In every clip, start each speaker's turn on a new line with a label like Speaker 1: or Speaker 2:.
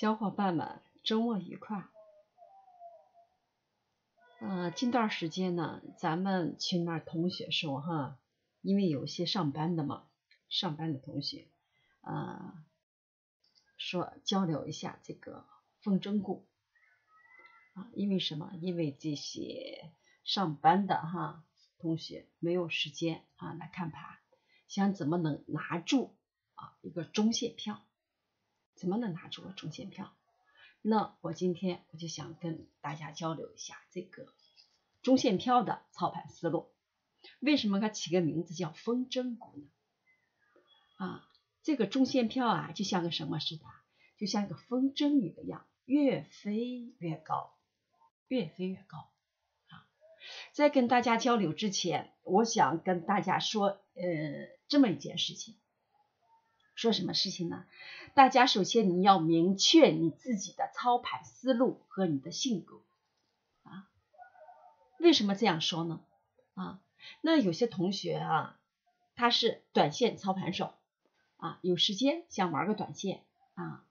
Speaker 1: 小伙伴们，周末愉快！呃，近段时间呢，咱们群里同学说哈，因为有些上班的嘛，上班的同学，啊，说交流一下这个风筝股啊，因为什么？因为这些上班的哈同学没有时间啊来看盘，想怎么能拿住啊一个中线票。怎么能拿住个中线票？那我今天我就想跟大家交流一下这个中线票的操盘思路。为什么它起个名字叫风筝股呢？啊，这个中线票啊，就像个什么似的？就像个风筝一个样，越飞越高，越飞越高。啊，在跟大家交流之前，我想跟大家说，呃，这么一件事情。说什么事情呢？大家首先你要明确你自己的操盘思路和你的性格啊。为什么这样说呢？啊，那有些同学啊，他是短线操盘手啊，有时间想玩个短线啊，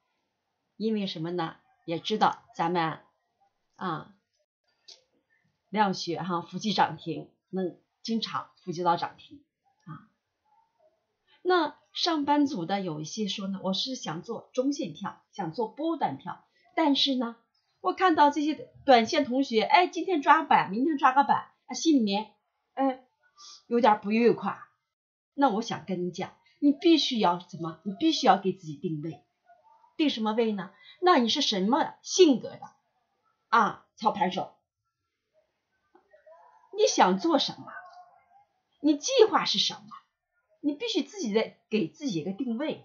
Speaker 1: 因为什么呢？也知道咱们啊，量学哈，伏击涨停能经常伏击到涨停啊，那。上班族的有一些说呢，我是想做中线票，想做波段票，但是呢，我看到这些短线同学，哎，今天抓板，明天抓个板，啊，心里面，哎，有点不愉快。那我想跟你讲，你必须要怎么？你必须要给自己定位，定什么位呢？那你是什么性格的啊？操盘手，你想做什么？你计划是什么？你必须自己得给自己一个定位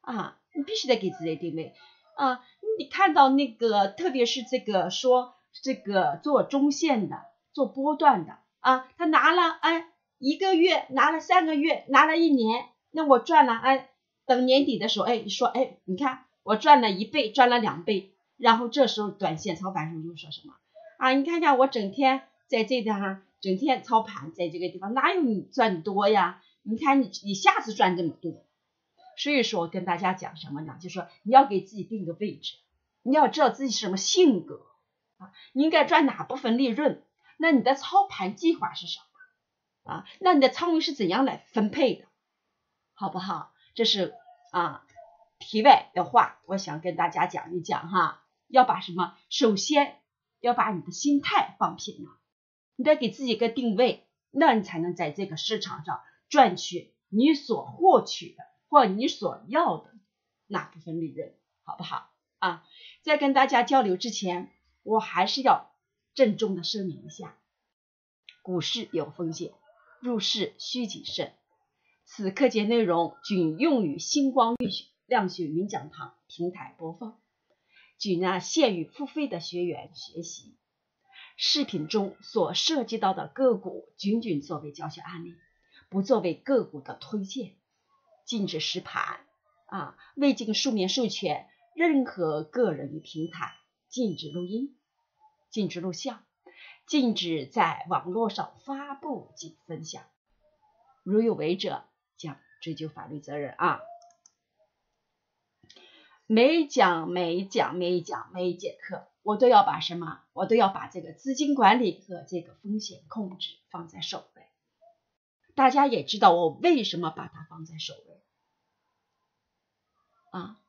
Speaker 1: 啊！你必须得给自己定位啊！你看到那个，特别是这个说这个做中线的、做波段的啊，他拿了哎一个月，拿了三个月，拿了一年，那我赚了哎，等年底的时候哎，说哎，你看我赚了一倍，赚了两倍，然后这时候短线操盘手就说什么啊？你看看我整天在这地方整天操盘，在这个地方哪有你赚多呀？你看你你下次赚这么多，所以说我跟大家讲什么呢？就说你要给自己定个位置，你要知道自己什么性格啊，你应该赚哪部分利润？那你的操盘计划是什么啊？那你的仓位是怎样来分配的？好不好？这是啊，题外的话，我想跟大家讲一讲哈，要把什么？首先要把你的心态放平了，你得给自己个定位，那你才能在这个市场上。赚取你所获取的或你所要的那部分利润，好不好啊？在跟大家交流之前，我还是要郑重的声明一下：股市有风险，入市需谨慎。此课件内容仅用于星光运量学云讲堂平台播放，仅呢限于付费的学员学习。视频中所涉及到的个股，仅仅作为教学案例。不作为个股的推荐，禁止实盘啊，未经书面授权，任何个人平台禁止录音、禁止录像、禁止在网络上发布及分享，如有违者将追究法律责任啊！每讲每讲每讲每一节课，我都要把什么？我都要把这个资金管理和这个风险控制放在首位。大家也知道我为什么把它放在首位啊？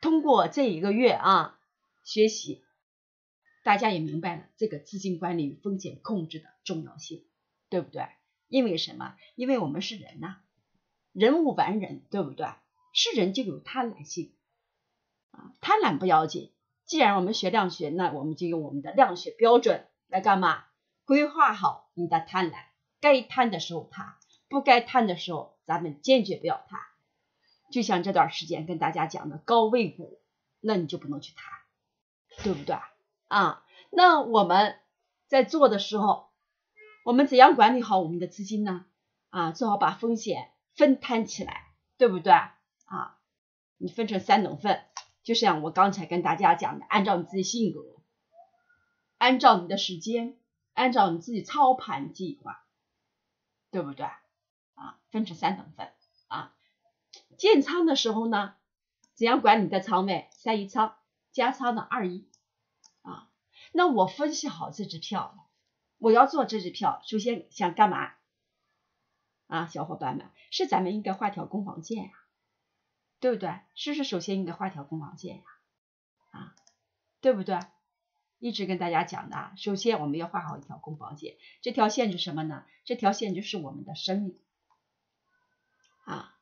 Speaker 1: 通过这一个月啊学习，大家也明白了这个资金管理与风险控制的重要性，对不对？因为什么？因为我们是人呐，人无完人，对不对？是人就有贪婪性啊，贪婪不要紧。既然我们学量学，那我们就用我们的量学标准来干嘛？规划好你的贪婪。该贪的时候贪，不该贪的时候，咱们坚决不要贪。就像这段时间跟大家讲的高位股，那你就不能去贪，对不对啊？那我们在做的时候，我们怎样管理好我们的资金呢？啊，最好把风险分摊起来，对不对啊？你分成三等份，就像我刚才跟大家讲的，按照你自己性格，按照你的时间，按照你自己操盘计划。对不对啊？分成三等份啊。建仓的时候呢，怎样管理的仓位？三一仓加仓的二一啊。那我分析好这支票，我要做这支票，首先想干嘛？啊，小伙伴们，是咱们应该画条攻防线呀，对不对？是不是首先应该画条攻防线呀？啊，对不对？一直跟大家讲的，首先我们要画好一条攻防线，这条线是什么呢？这条线就是我们的生命啊，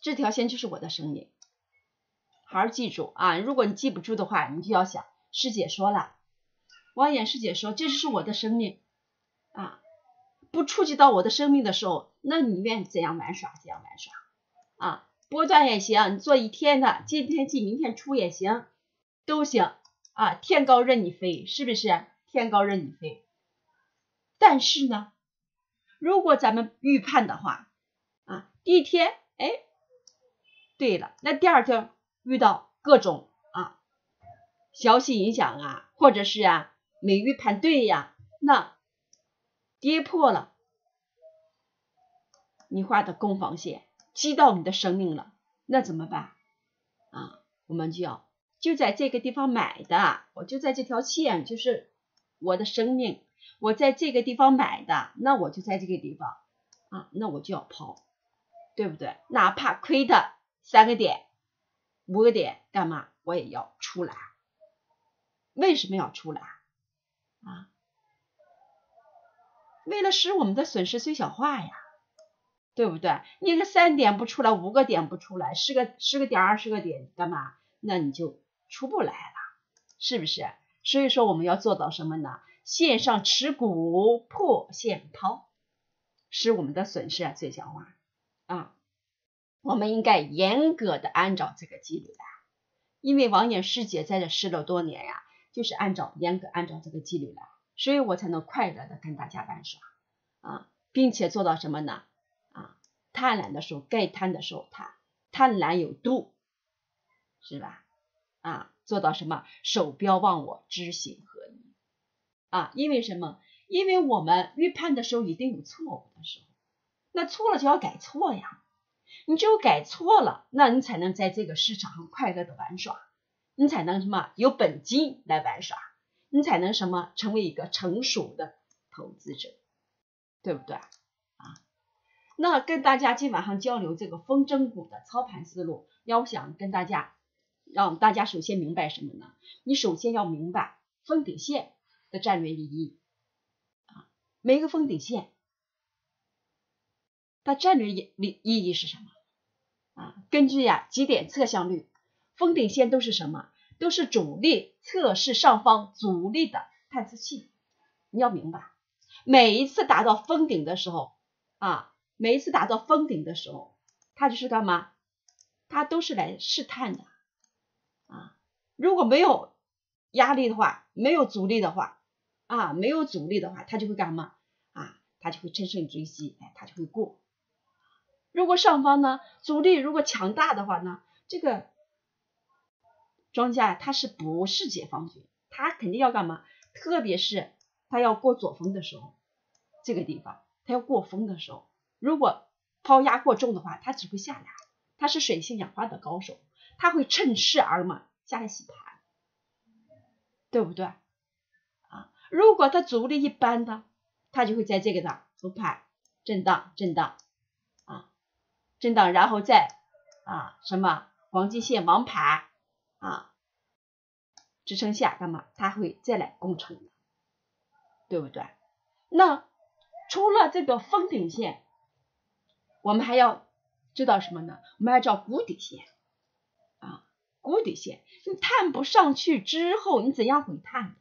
Speaker 1: 这条线就是我的生命。好好记住啊！如果你记不住的话，你就要想，师姐说了，王岩师姐说，这就是我的生命啊，不触及到我的生命的时候，那你愿意怎样玩耍怎样玩耍啊，波段也行，你做一天的，今天进明天出也行，都行啊，天高任你飞，是不是？天高任你飞。但是呢，如果咱们预判的话啊，第一天，哎，对了，那第二天。遇到各种啊消息影响啊，或者是啊没预判对呀，那跌破了你画的攻防线，击到你的生命了，那怎么办啊？我们就要就在这个地方买的，我就在这条线，就是我的生命，我在这个地方买的，那我就在这个地方啊，那我就要抛，对不对？哪怕亏的三个点。五个点干嘛？我也要出来。为什么要出来啊？为了使我们的损失最小化呀，对不对？你个三点不出来，五个点不出来，十个十个点二十个点干嘛？那你就出不来了，是不是？所以说我们要做到什么呢？线上持股破线抛，使我们的损失啊最小化啊。我们应该严格的按照这个纪律来，因为王岩师姐在这试了多年呀，就是按照严格按照这个纪律来，所以我才能快乐的跟大家玩耍啊，并且做到什么呢？啊，贪婪的时候该贪的时候贪，贪婪有度，是吧？啊，做到什么？手标忘我，知行合一啊，因为什么？因为我们预判的时候一定有错误的时候，那错了就要改错呀。你只有改错了，那你才能在这个市场上快乐的玩耍，你才能什么有本金来玩耍，你才能什么成为一个成熟的投资者，对不对啊？那跟大家今晚上交流这个风筝股的操盘思路，要想跟大家让大家首先明白什么呢？你首先要明白封顶线的战略意义啊，每个封顶线。它战略意意意义是什么啊？根据呀几点测向率，封顶线都是什么？都是主力测试上方阻力的探测器。你要明白，每一次达到封顶的时候啊，每一次达到封顶的时候，它就是干嘛？它都是来试探的。如果没有压力的话，没有阻力的话啊，没有阻力的话，它就会干嘛啊？它就会乘胜追击，哎，它就会过。如果上方呢阻力如果强大的话呢，这个庄家他是不是解放军？他肯定要干嘛？特别是他要过左峰的时候，这个地方他要过峰的时候，如果抛压过重的话，他只会下来。他是水性杨花的高手，他会趁势而嘛下来洗盘，对不对？啊，如果它阻力一般的，它就会在这个的横盘震荡震荡啊。震荡，然后再啊什么黄金线王盘啊支撑下干嘛？它会再来攻城，对不对？那除了这个封顶线，我们还要知道什么呢？我们要找谷底线，谷底线，你探不上去之后，你怎样回探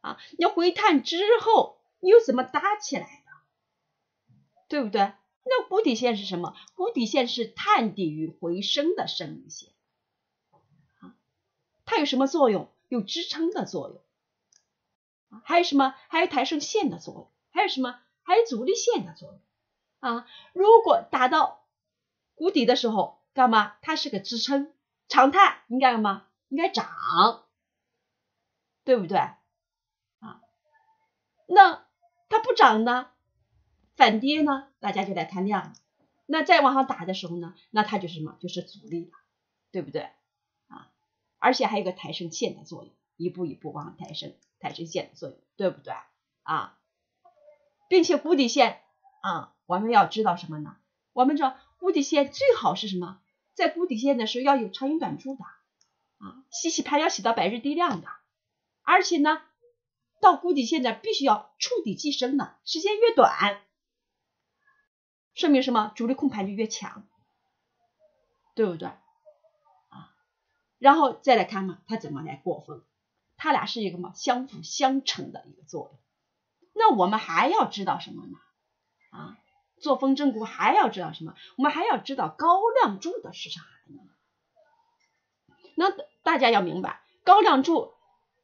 Speaker 1: 啊？你回探之后，你又怎么搭起来的？对不对？那谷底线是什么？谷底线是探底与回升的生命线啊，它有什么作用？有支撑的作用啊，还有什么？还有抬升线的作用，还有什么？还有阻力线的作用啊。如果达到谷底的时候，干嘛？它是个支撑，常态应该干嘛？应该涨，对不对啊？那它不涨呢？反跌呢，大家就来看量。那再往上打的时候呢，那它就是什么？就是阻力了，对不对啊而且还有个抬升线的作用，一步一步往上抬升，抬升线的作用，对不对啊？并且谷底线啊，我们要知道什么呢？我们知道谷底线最好是什么？在谷底线的时候要有长阴短柱的啊，洗洗盘要洗到百日低量的，而且呢，到谷底线的必须要触底即升的，时间越短，说明什么？主力控盘就越强，对不对啊？然后再来看嘛，它怎么来过分？它俩是一个嘛相辅相成的一个作用。那我们还要知道什么呢？啊，做风筝股还要知道什么？我们还要知道高亮柱的市场含义。那大家要明白，高亮柱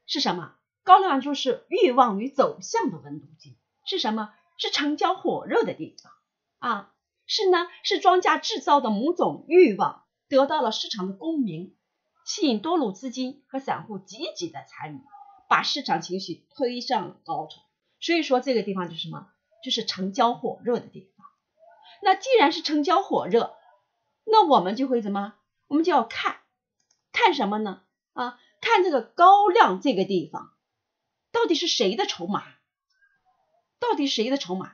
Speaker 1: 是什么？高亮柱是欲望与走向的温度计，是什么？是成交火热的地方啊，是呢，是庄家制造的某种欲望得到了市场的共鸣。吸引多路资金和散户积极的参与，把市场情绪推上了高潮。所以说这个地方就是什么？就是成交火热的地方。那既然是成交火热，那我们就会怎么？我们就要看看什么呢？啊，看这个高量这个地方到底是谁的筹码？到底谁的筹码？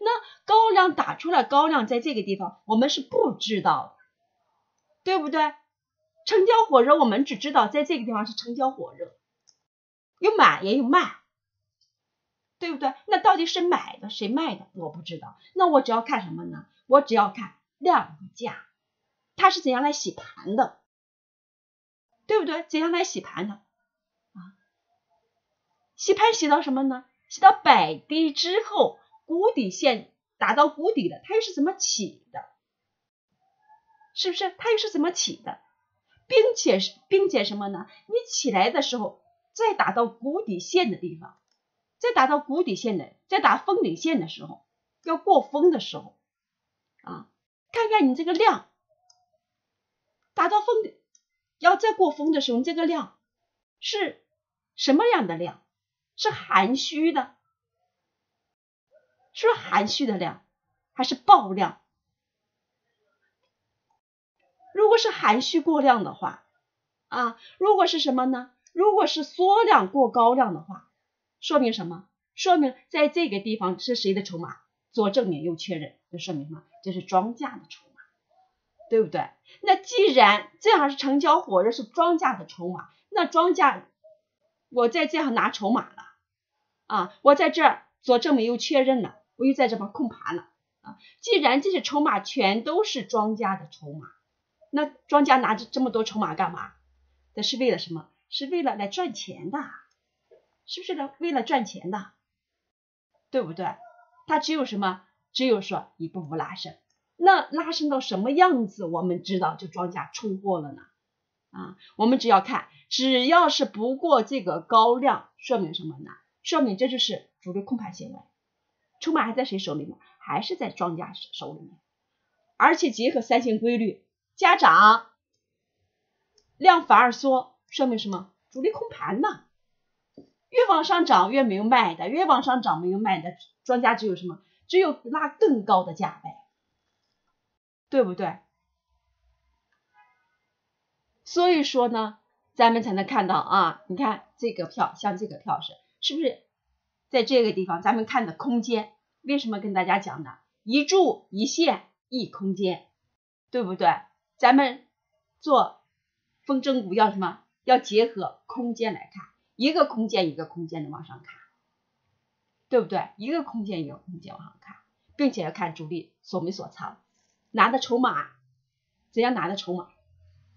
Speaker 1: 那高量打出来，高量在这个地方我们是不知道的，对不对？成交火热，我们只知道在这个地方是成交火热，有买也有卖，对不对？那到底是买的谁卖的，我不知道。那我只要看什么呢？我只要看量和价，它是怎样来洗盘的，对不对？怎样来洗盘的啊？洗盘洗到什么呢？洗到百低之后，谷底线达到谷底了，它又是怎么起的？是不是？它又是怎么起的？并且是，并且什么呢？你起来的时候，再打到谷底线的地方，再达到谷底线的，再打封顶线的时候，要过峰的时候，啊，看看你这个量，达到峰顶，要再过峰的时候，你这个量是什么样的量？是含蓄的，是含蓄的量，还是爆量？如果是含蓄过量的话，啊，如果是什么呢？如果是缩量过高量的话，说明什么？说明在这个地方是谁的筹码？左正面右确认，就说明什么？这是庄家的筹码，对不对？那既然这样是成交火热，是庄家的筹码，那庄家我在这样拿筹码了，啊，我在这儿左正面又确认了，我又在这边控盘了，啊，既然这些筹码全都是庄家的筹码。那庄家拿着这么多筹码干嘛？这是为了什么？是为了来赚钱的，是不是呢？为了赚钱的，对不对？他只有什么？只有说一步步拉升。那拉升到什么样子，我们知道就庄家出货了呢？啊，我们只要看，只要是不过这个高量，说明什么呢？说明这就是主力控盘行为，筹码还在谁手里面？还是在庄家手里面？而且结合三星规律。家长量反而缩，说明什么？主力控盘呢？越往上涨越没有卖的，越往上涨没有卖的，庄家只有什么？只有拉更高的价呗，对不对？所以说呢，咱们才能看到啊，你看这个票，像这个票是是不是在这个地方？咱们看的空间，为什么跟大家讲的？一柱一线一空间，对不对？咱们做风筝股要什么？要结合空间来看，一个空间一个空间的往上看，对不对？一个空间一个空间往上看，并且要看主力锁没锁仓，拿的筹码怎样拿的筹码，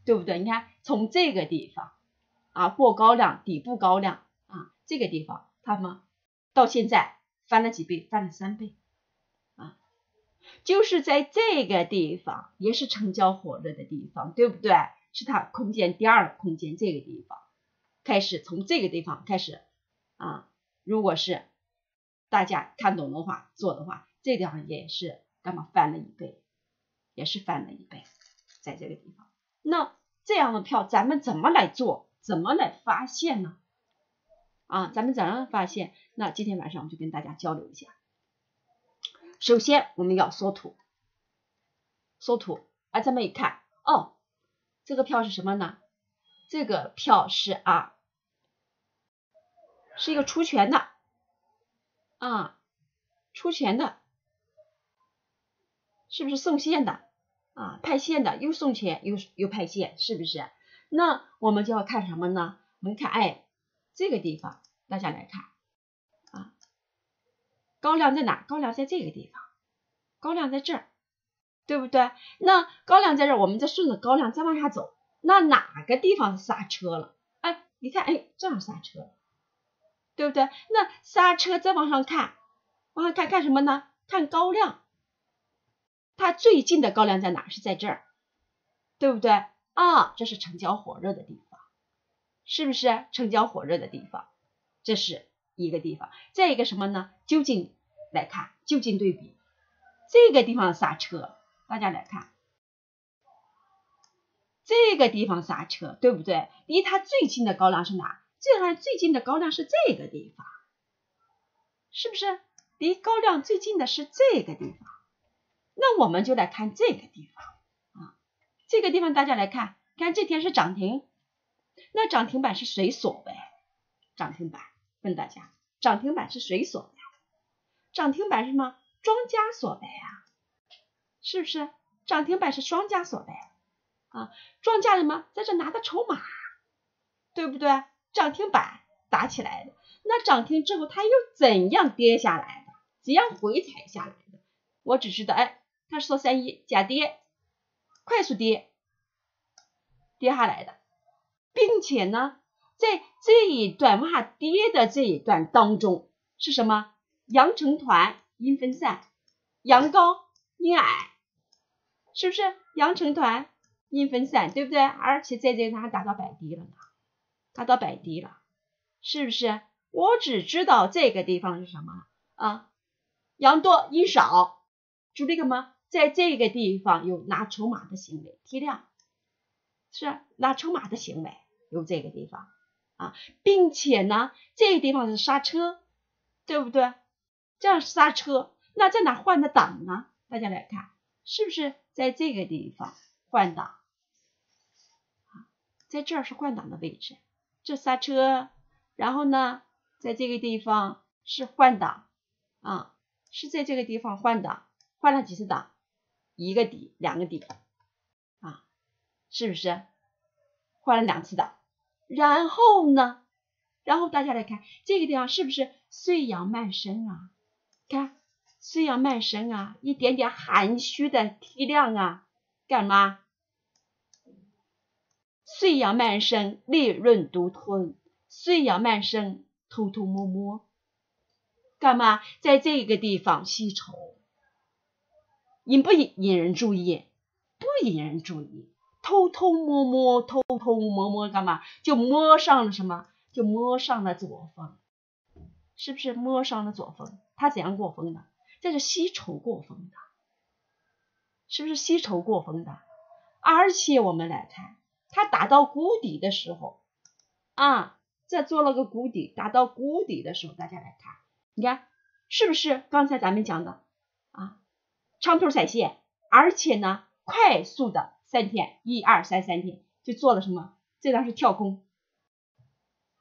Speaker 1: 对不对？你看从这个地方啊过高量底部高量啊这个地方，他们到现在翻了几倍？翻了三倍。啊就是在这个地方，也是成交火热的地方，对不对？是它空间第二个空间这个地方开始，从这个地方开始啊。如果是大家看懂的话，做的话，这地方也是干嘛翻了一倍，也是翻了一倍，在这个地方。那这样的票咱们怎么来做？怎么来发现呢？啊，咱们怎样发现？那今天晚上我就跟大家交流一下。首先，我们要缩图，缩图，哎，咱们一看，哦，这个票是什么呢？这个票是啊，是一个出权的啊，出权的，是不是送线的啊？派线的又送钱又又派线，是不是？那我们就要看什么呢？我们看哎，这个地方大家来看啊，高粱在哪？高粱在这个地方，高粱在这儿，对不对？那高粱在这儿，我们再顺着高粱再往下走。那哪个地方刹车了？哎，你看，哎，这样刹车，对不对？那刹车再往上看，往上看看什么呢？看高粱，它最近的高粱在哪？是在这儿，对不对？啊，这是成交火热的地方，是不是？成交火热的地方，这是一个地方。再一个什么呢？就近来看，就近对比，这个地方刹车，大家来看。这个地方刹车，对不对？离它最近的高粱是哪？这它最近的高粱是这个地方，是不是？离高粱最近的是这个地方，那我们就来看这个地方啊。这个地方大家来看，看这天是涨停，那涨停板是谁锁的？涨停板问大家，涨停板是谁锁的？涨停板是什么？庄家锁的呀，是不是？涨停板是庄家锁的。啊，庄家什么在这拿的筹码，对不对？涨停板打起来的，那涨停之后它又怎样跌下来的？怎样回踩下来的？我只知道，哎，它是说三一假跌，快速跌，跌下来的，并且呢，在这一段往下跌的这一段当中是什么？阳成团阴分散，阳高阴矮，是不是阳成团？阴分散，对不对？而且在这个地方达到百低了呢，达到百低了，是不是？我只知道这个地方是什么啊？阳多阴少，就这个吗？在这个地方有拿筹码的行为，提量是拿筹码的行为，有这个地方啊，并且呢，这个地方是刹车，对不对？这样刹车，那在哪换的档呢？大家来看，是不是在这个地方换挡？在这儿是换挡的位置，这刹车，然后呢，在这个地方是换挡啊，是在这个地方换挡，换了几次挡？一个底，两个底啊，是不是？换了两次挡，然后呢，然后大家来看这个地方是不是碎阳慢升啊？看碎阳慢升啊，一点点含蓄的提量啊，干嘛？岁阳慢生，利润独吞；岁阳慢生，偷偷摸摸，干嘛在这个地方吸筹？引不引引人注意？不引人注意，偷偷摸摸，偷偷摸摸，干嘛？就摸上了什么？就摸上了左峰，是不是摸上了左峰？他怎样过峰的？这是吸筹过峰的，是不是吸筹过峰的？而且我们来看。它打到谷底的时候，啊，这做了个谷底，打到谷底的时候，大家来看，你看是不是刚才咱们讲的啊？长头踩线，而且呢，快速的三天，一二三三天就做了什么？这张是跳空，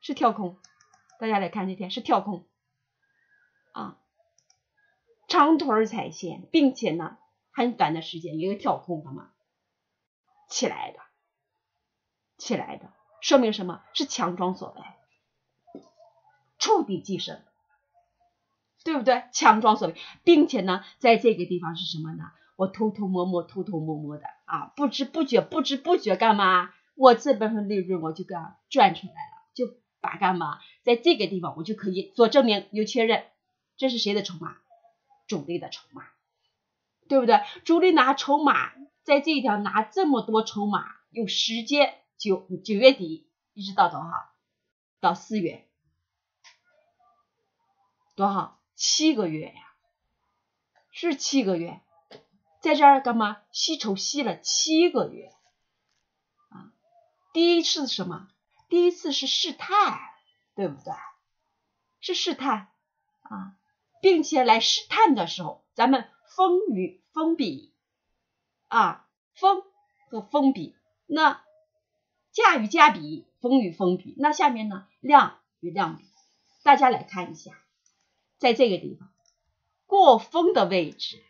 Speaker 1: 是跳空，大家来看这天是跳空，啊，长腿踩线，并且呢，很短的时间一个跳空干嘛起来的？起来的，说明什么是强装所为，触底即升，对不对？强装所为，并且呢，在这个地方是什么呢？我偷偷摸摸、偷偷摸摸的啊，不知不觉、不知不觉干嘛？我这部分利润我就给赚出来了，就把干嘛？在这个地方我就可以做证明、有确认，这是谁的筹码？主力的筹码，对不对？主力拿筹码，在这一条拿这么多筹码，有时间。九九月底一直到多少？到四月，多少？七个月呀，是七个月，在这儿干嘛？吸筹吸了七个月啊！第一次是什么？第一次是试探，对不对？是试探啊，并且来试探的时候，咱们封与封笔啊，封和封笔，那。价与价比，风与风比。那下面呢，量与量比，大家来看一下，在这个地方，过风的位置，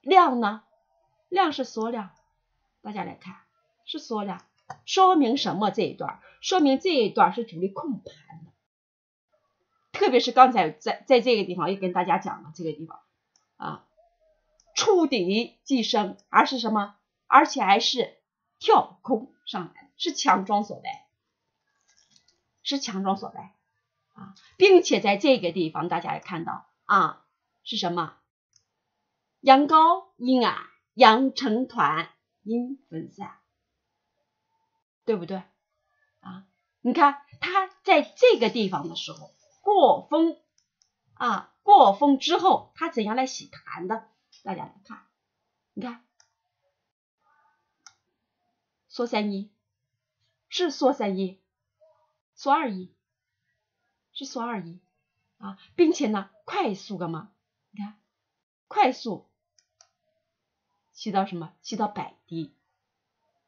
Speaker 1: 量呢，量是缩量，大家来看是缩量，说明什么？这一段说明这一段是主力控盘的，特别是刚才在在这个地方也跟大家讲了，这个地方啊，触底即升，而是什么？而且还是跳空上来，是强装所为，是强装所为啊，并且在这个地方大家也看到啊，是什么？阳高阴矮，阳成团，阴分散，对不对啊？你看他在这个地方的时候过风啊，过风之后他怎样来洗盘的？大家来看，你看。缩三一，是缩三一，缩二一，是缩二一啊，并且呢，快速干嘛？你看，快速吸到什么？吸到百滴，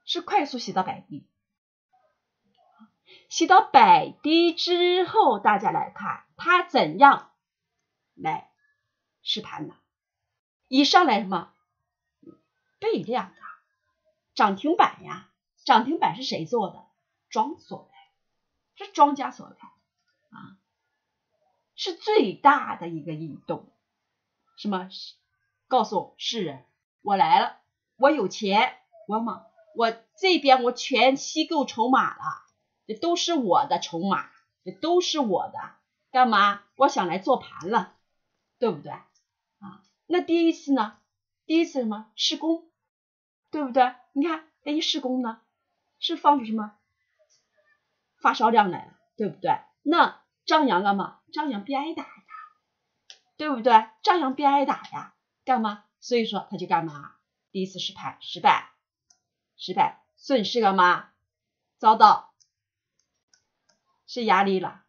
Speaker 1: 是快速吸到百滴。吸到百滴之后，大家来看它怎样来试盘的？一上来什么？倍量啊，涨停板呀。涨停板是谁做的？庄所为，是庄家所为啊，是最大的一个异动。什么？告诉世人，我来了，我有钱，我嘛，我这边我全吸够筹码了，这都是我的筹码，这都是我的，干嘛？我想来做盘了，对不对？啊，那第一次呢？第一次什么？施工，对不对？你看，那一施工呢？是放出什么发烧量来了，对不对？那张扬干嘛？张扬别挨打呀，对不对？张扬别挨打呀，干嘛？所以说他就干嘛？第一次失败失败，失败，损失干嘛？遭到是压力了，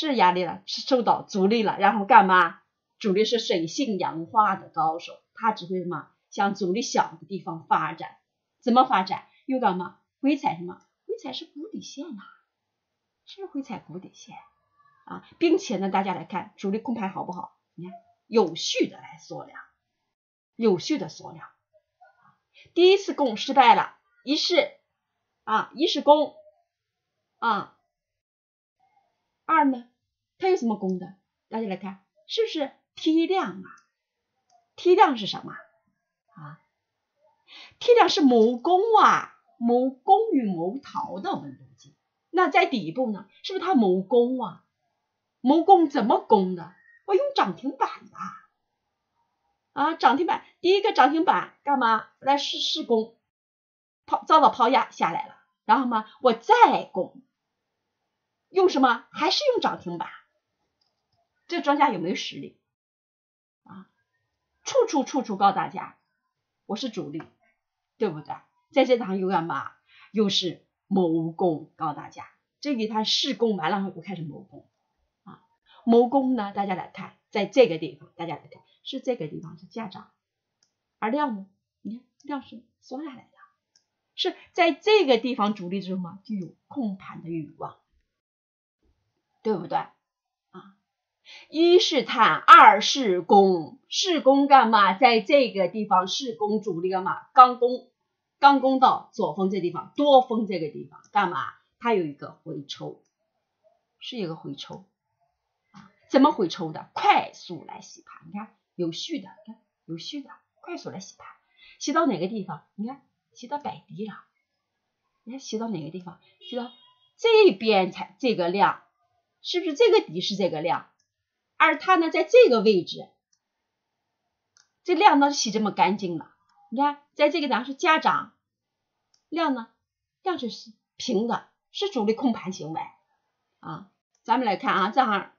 Speaker 1: 是压力了，是受到阻力了，然后干嘛？主力是水性杨花的高手，他只会什么？向阻力小的地方发展，怎么发展？又干嘛？回踩什么？回踩是谷底线呐，是回踩谷底线啊，并且呢，大家来看主力控盘好不好？你看有序的来缩量，有序的缩量。第一次攻失败了，一是啊，一是攻啊，二呢，它有什么攻的？大家来看，是不是梯量啊？梯量是什么啊？梯量是谋攻啊，谋攻与谋逃的问题。那在底部呢？是不是他谋攻啊？谋攻怎么攻的？我用涨停板的啊，涨停板第一个涨停板干嘛？来试试攻，抛遭到抛压下来了，然后嘛，我再攻，用什么？还是用涨停板？这庄家有没有实力啊？处处处处告诉大家，我是主力。对不对？在这堂又干嘛？又是谋攻，告诉大家，这给他试攻完了后，又开始谋攻啊！谋攻呢，大家来看，在这个地方，大家来看，是这个地方是价涨，而量呢，你看量是缩下来的，是在这个地方主力之后就有控盘的欲望，对不对？啊，一是探，二是攻，是攻干嘛？在这个地方是攻主力干嘛？刚攻。刚攻到左峰这地方，多峰这个地方干嘛？它有一个回抽，是一个回抽啊？怎么回抽的？快速来洗盘，你看有序的，看有序的，快速来洗盘，洗到哪个地方？你看洗到百低了，你看洗到哪个地方？洗到这边才这个量，是不是这个底是这个量？而它呢，在这个位置，这量呢洗这么干净了。你看，在这个地方是家长量呢，量是平的，是主力控盘行为啊。咱们来看啊，这行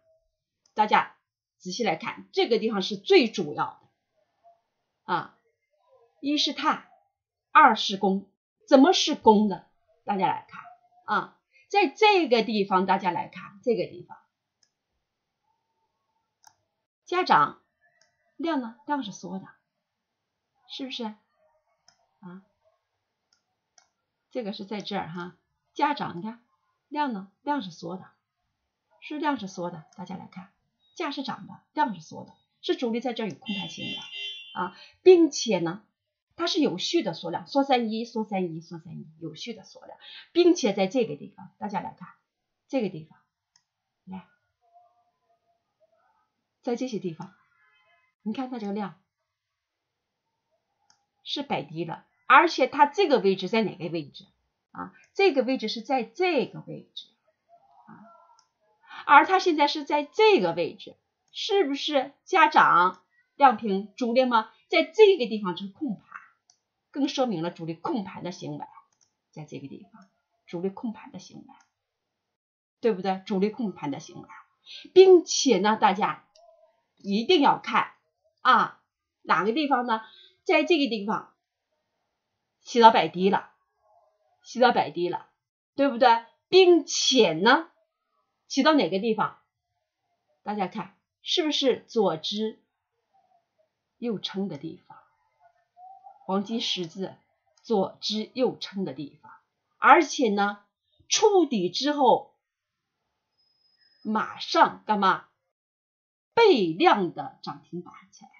Speaker 1: 大家仔细来看，这个地方是最主要的啊。一是探，二是攻，怎么是攻的？大家来看啊，在这个地方，大家来看这个地方，家长量呢，量是缩的，是不是？啊，这个是在这儿哈，价涨，你看量呢，量是缩的，是量是缩的，大家来看，价是涨的，量是缩的，是主力在这儿有空盘行为啊，并且呢，它是有序的缩量，缩三一，缩三一，缩三一，有序的缩量，并且在这个地方，大家来看这个地方，来，在这些地方，你看它这个量。是摆低了，而且它这个位置在哪个位置啊？这个位置是在这个位置啊，而它现在是在这个位置，是不是家长量平主力吗？在这个地方是控盘，更说明了主力控盘的行为，在这个地方主力控盘的行为，对不对？主力控盘的行为，并且呢，大家一定要看啊，哪个地方呢？在这个地方洗到摆低了，洗到摆低了，对不对？并且呢，起到哪个地方？大家看是不是左支右撑的地方？黄金十字左支右撑的地方，而且呢，触底之后马上干嘛？倍量的涨停板起来。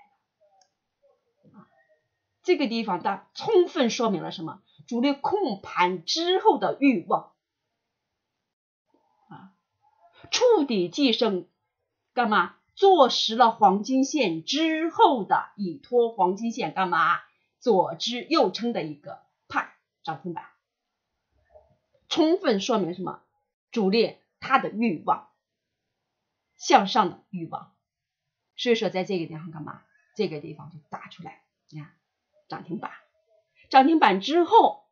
Speaker 1: 这个地方它充分说明了什么？主力控盘之后的欲望啊，触底即升，干嘛？坐实了黄金线之后的依托黄金线，干嘛？左支右撑的一个判涨停板，充分说明什么？主力他的欲望向上的欲望，所以说在这个地方干嘛？这个地方就打出来，你看。涨停板，涨停板之后，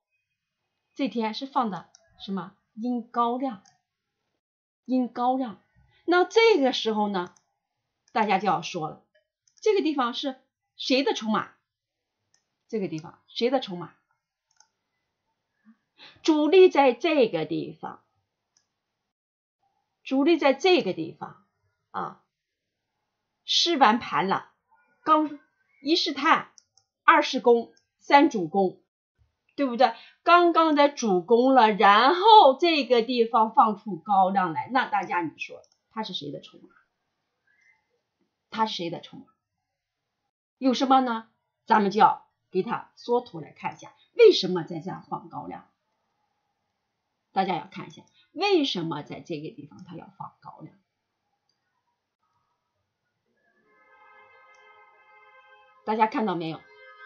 Speaker 1: 这天是放的什么？阴高量，阴高量。那这个时候呢，大家就要说了，这个地方是谁的筹码？这个地方谁的筹码？主力在这个地方，主力在这个地方啊，试完盘了，刚一试探。二是攻，三主攻，对不对？刚刚在主攻了，然后这个地方放出高粱来，那大家你说他是谁的筹码？他是谁的筹码？有什么呢？咱们就要给他缩图来看一下，为什么在这样放高粱？大家要看一下，为什么在这个地方他要放高粱？大家看到没有？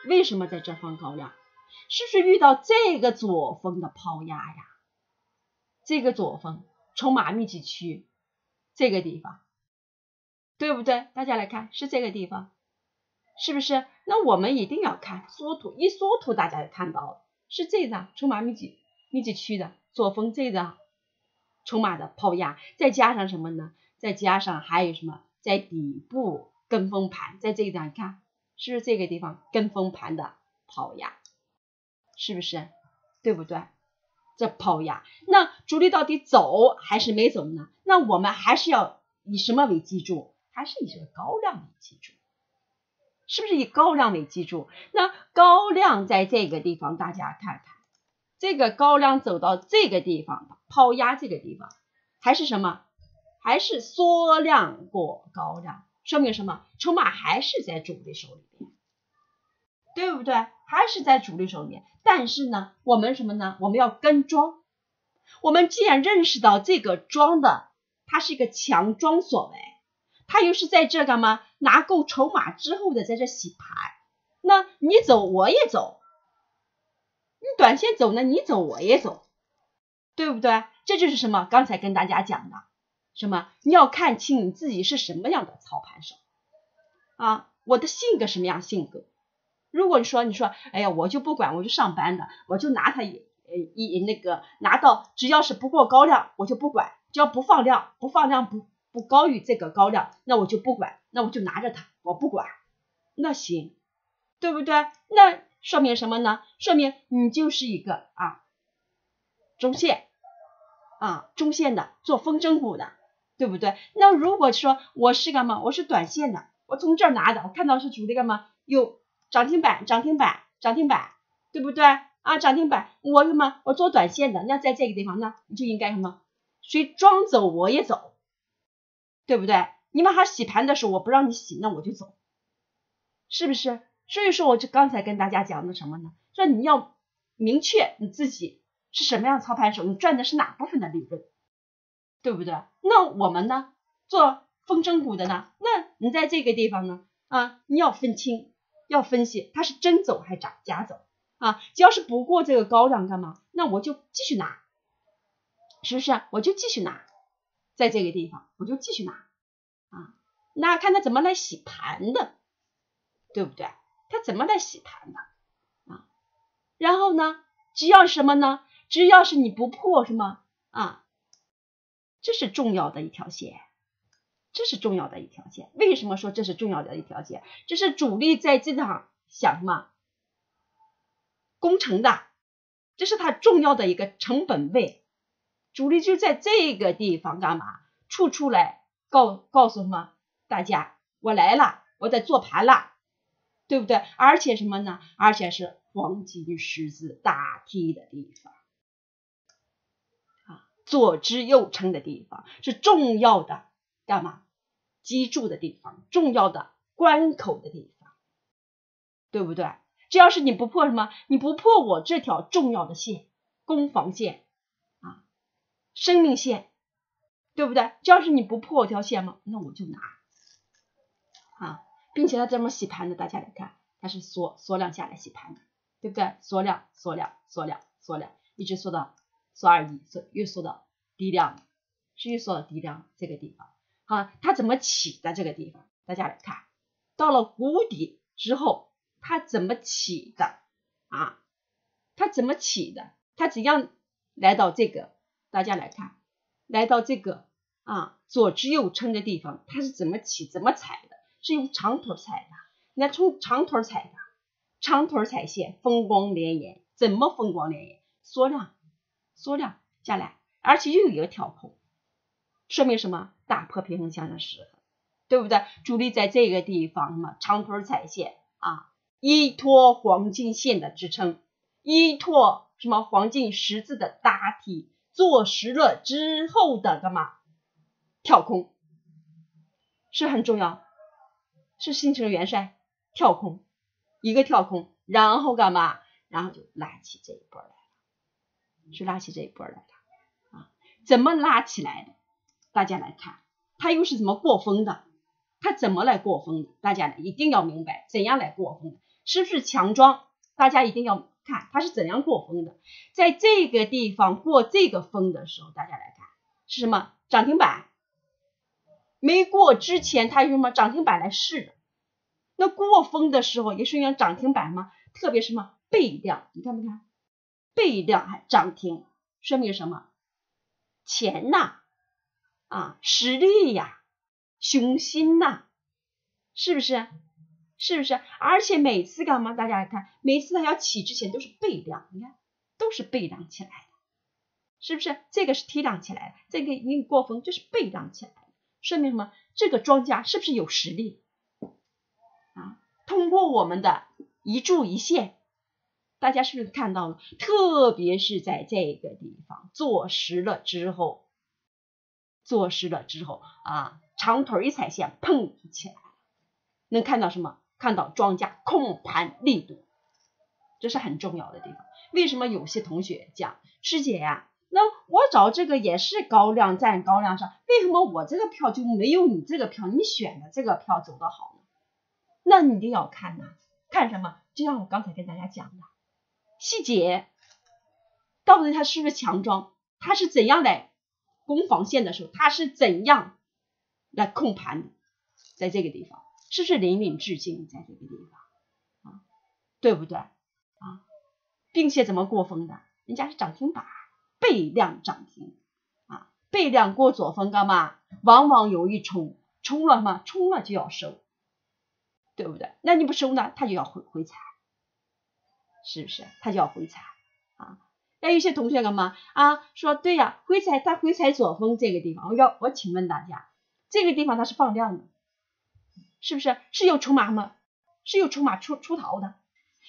Speaker 1: 为什么在这放高量？是不是遇到这个左峰的抛压呀？这个左峰筹码密集区这个地方，对不对？大家来看，是这个地方，是不是？那我们一定要看缩图，一缩图大家就看到了，是这张筹码密集密集区的左峰这张筹码的抛压，再加上什么呢？再加上还有什么？在底部跟风盘，在这一张，你看。是不是这个地方跟风盘的抛压？是不是？对不对？这抛压，那主力到底走还是没走呢？那我们还是要以什么为基础？还是以这个高量为基础？是不是以高量为基础？那高量在这个地方，大家看看，这个高量走到这个地方，抛压这个地方，还是什么？还是缩量过高量？说明什么？筹码还是在主力手里边，对不对？还是在主力手里面。但是呢，我们什么呢？我们要跟庄。我们既然认识到这个庄的，它是一个强庄所为，它又是在这干嘛？拿够筹码之后的，在这洗盘。那你走我也走，你短线走呢，你走我也走，对不对？这就是什么？刚才跟大家讲的。什么？你要看清你自己是什么样的操盘手啊！我的性格什么样性格？如果你说你说，哎呀，我就不管，我就上班的，我就拿它一一那个拿到，只要是不过高量，我就不管，只要不放量，不放量不不高于这个高量，那我就不管，那我就拿着它，我不管，那行，对不对？那说明什么呢？说明你就是一个啊中线啊中线的做风筝股的。对不对？那如果说我是干嘛？我是短线的，我从这儿拿的，我看到是主力干嘛？有涨停板，涨停板，涨停板，对不对？啊，涨停板，我什么？我做短线的，那在这个地方，那你就应该什么？谁装走我也走，对不对？你们还洗盘的时候，我不让你洗，那我就走，是不是？所以说，我就刚才跟大家讲的什么呢？说你要明确你自己是什么样的操盘手，你赚的是哪部分的利润，对不对？那我们呢，做风筝股的呢，那你在这个地方呢，啊，你要分清，要分析它是真走还是假走啊？只要是不过这个高量，干嘛？那我就继续拿，是不是？我就继续拿，在这个地方我就继续拿啊，那看他怎么来洗盘的，对不对？他怎么来洗盘的啊？然后呢，只要什么呢？只要是你不破什么啊，这是重要的一条线，这是重要的一条线。为什么说这是重要的一条线？这是主力在这场想什么攻城的，这是它重要的一个成本位。主力就在这个地方干嘛？处出来告告诉什么大家，我来了，我在做盘了。对不对？而且什么呢？而且是黄金十字大踢的地方，左支右撑的地方是重要的干嘛？基柱的地方，重要的关口的地方，对不对？只要是你不破什么，你不破我这条重要的线，攻防线啊，生命线，对不对？只要是你不破我条线嘛，那我就拿啊。并且它这么洗盘的，大家来看，它是缩缩量下来洗盘的，对不对？缩量缩量缩量缩量，一直缩到缩二一，缩又缩到低量，是又缩到低量这个地方。好，它怎么起的这个地方？大家来看，到了谷底之后，它怎么起的啊？它怎么起的？它怎样来到这个？大家来看，来到这个啊左支右撑的地方，它是怎么起？怎么踩的？是用长腿踩的，你看从长腿踩的，长腿踩线，风光连延，怎么风光连延？缩量，缩量下来，而且又有一个跳空，说明什么？打破平衡向上时，对不对？主力在这个地方什么？长腿踩线啊，依托黄金线的支撑，依托什么？黄金十字的搭体，做实了之后的干嘛？跳空，是很重要。是新成元帅跳空，一个跳空，然后干嘛？然后就拉起这一波来了，是拉起这一波来的啊？怎么拉起来的？大家来看，它又是怎么过风的？它怎么来过风的？大家一定要明白怎样来过风，是不是强装？大家一定要看它是怎样过风的。在这个地方过这个风的时候，大家来看是什么？涨停板。没过之前，它用什么涨停板来试的？那过风的时候也是用涨停板吗？特别什么倍量？你看没看？倍量还涨停，说明什么？钱呐，啊，实力呀，雄心呐，是不是？是不是？而且每次干嘛？大家看，每次它要起之前都是倍量，你看都是倍量起来的，是不是？这个是提量起来的，这个一过风就是倍量起来。说明什么？这个庄家是不是有实力啊？通过我们的一柱一线，大家是不是看到了？特别是在这个地方做实了之后，做实了之后啊，长腿一踩线，砰起来，能看到什么？看到庄家控盘力度，这是很重要的地方。为什么有些同学讲师姐呀？那我找这个也是高量站高量上，为什么我这个票就没有你这个票？你选的这个票走的好呢？那你一定要看呐，看什么？就像我刚才跟大家讲的，细节，到底他是不是强装？他是怎样来攻防线的时候，他是怎样来控盘的？在这个地方，是不是淋漓尽致？在这个地方啊，对不对啊？并且怎么过风的？人家是涨停板。倍量涨停啊，倍量过左峰干嘛？往往有一冲，冲了嘛，冲了就要收，对不对？那你不收呢，他就要回回踩，是不是？他就要回踩啊。那有些同学干嘛啊？说对呀，回踩他回踩左峰这个地方，我要我请问大家，这个地方它是放量的，是不是？是有筹码吗？是有筹码出出逃的。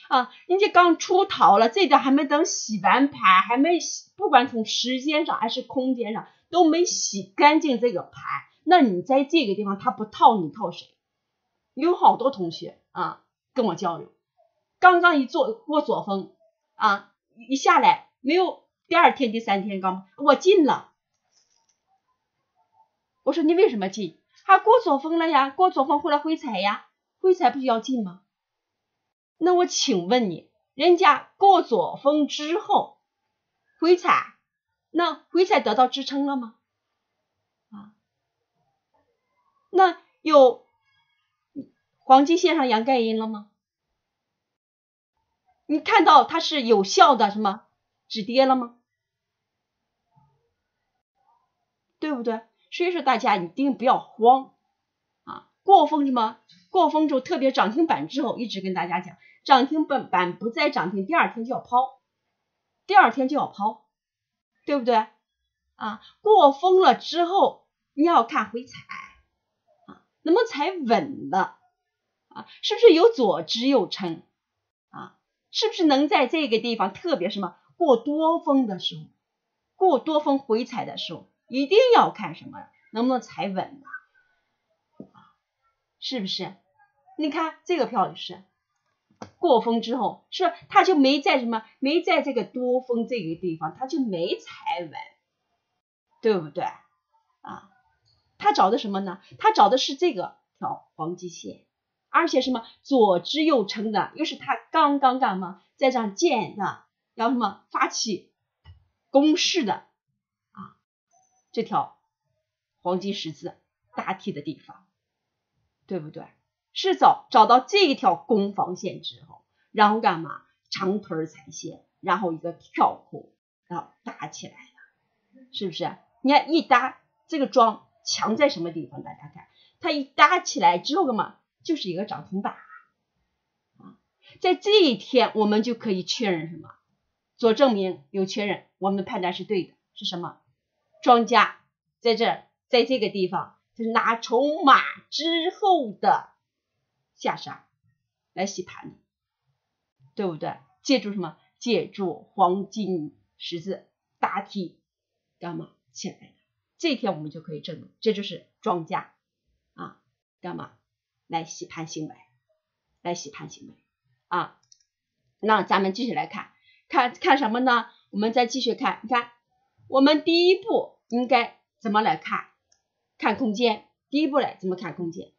Speaker 1: 啊，人家刚出逃了，这个还没等洗完盘，还没洗，不管从时间上还是空间上都没洗干净这个盘，那你在这个地方他不套你套谁？有好多同学啊跟我交流，刚刚一坐过左峰啊，一下来没有第二天第三天刚我进了，我说你为什么进？他过左峰了呀，过左峰回来回踩呀，回踩不就要进吗？那我请问你，人家过左峰之后回踩，那回踩得到支撑了吗？啊，那有黄金线上阳盖阴了吗？你看到它是有效的什么止跌了吗？对不对？所以说大家一定不要慌啊！过峰什么？过峰之后，特别涨停板之后，一直跟大家讲。涨停板板不再涨停，第二天就要抛，第二天就要抛，对不对？啊，过峰了之后，你要看回踩啊，能不能踩稳了啊？是不是有左支右撑？是不是能在这个地方，特别什么过多峰的时候，过多峰回踩的时候，一定要看什么？能不能踩稳了啊？是不是？你看这个票就是。过峰之后，是吧？他就没在什么，没在这个多峰这个地方，他就没踩稳，对不对？啊，他找的什么呢？他找的是这个条黄金线，而且什么左支右撑的，又是他刚刚干嘛，在这建的，要什么发起攻势的啊？这条黄金十字大 T 的地方，对不对？是找找到这一条攻防线之后，然后干嘛？长腿踩线，然后一个跳空，然后搭起来了，是不是？你看一搭这个桩强在什么地方？大家看，它一搭起来之后干嘛？就是一个涨停板啊！在这一天，我们就可以确认什么？做证明有确认，我们的判断是对的，是什么？庄家在这，在这个地方就是拿筹码之后的。下杀来洗盘，对不对？借助什么？借助黄金十字大 T 干嘛起来的？这一天我们就可以证明，这就是庄家啊干嘛来洗盘行为，来洗盘行为啊。那咱们继续来看，看看什么呢？我们再继续看，你看我们第一步应该怎么来看？看空间，第一步来怎么看空间？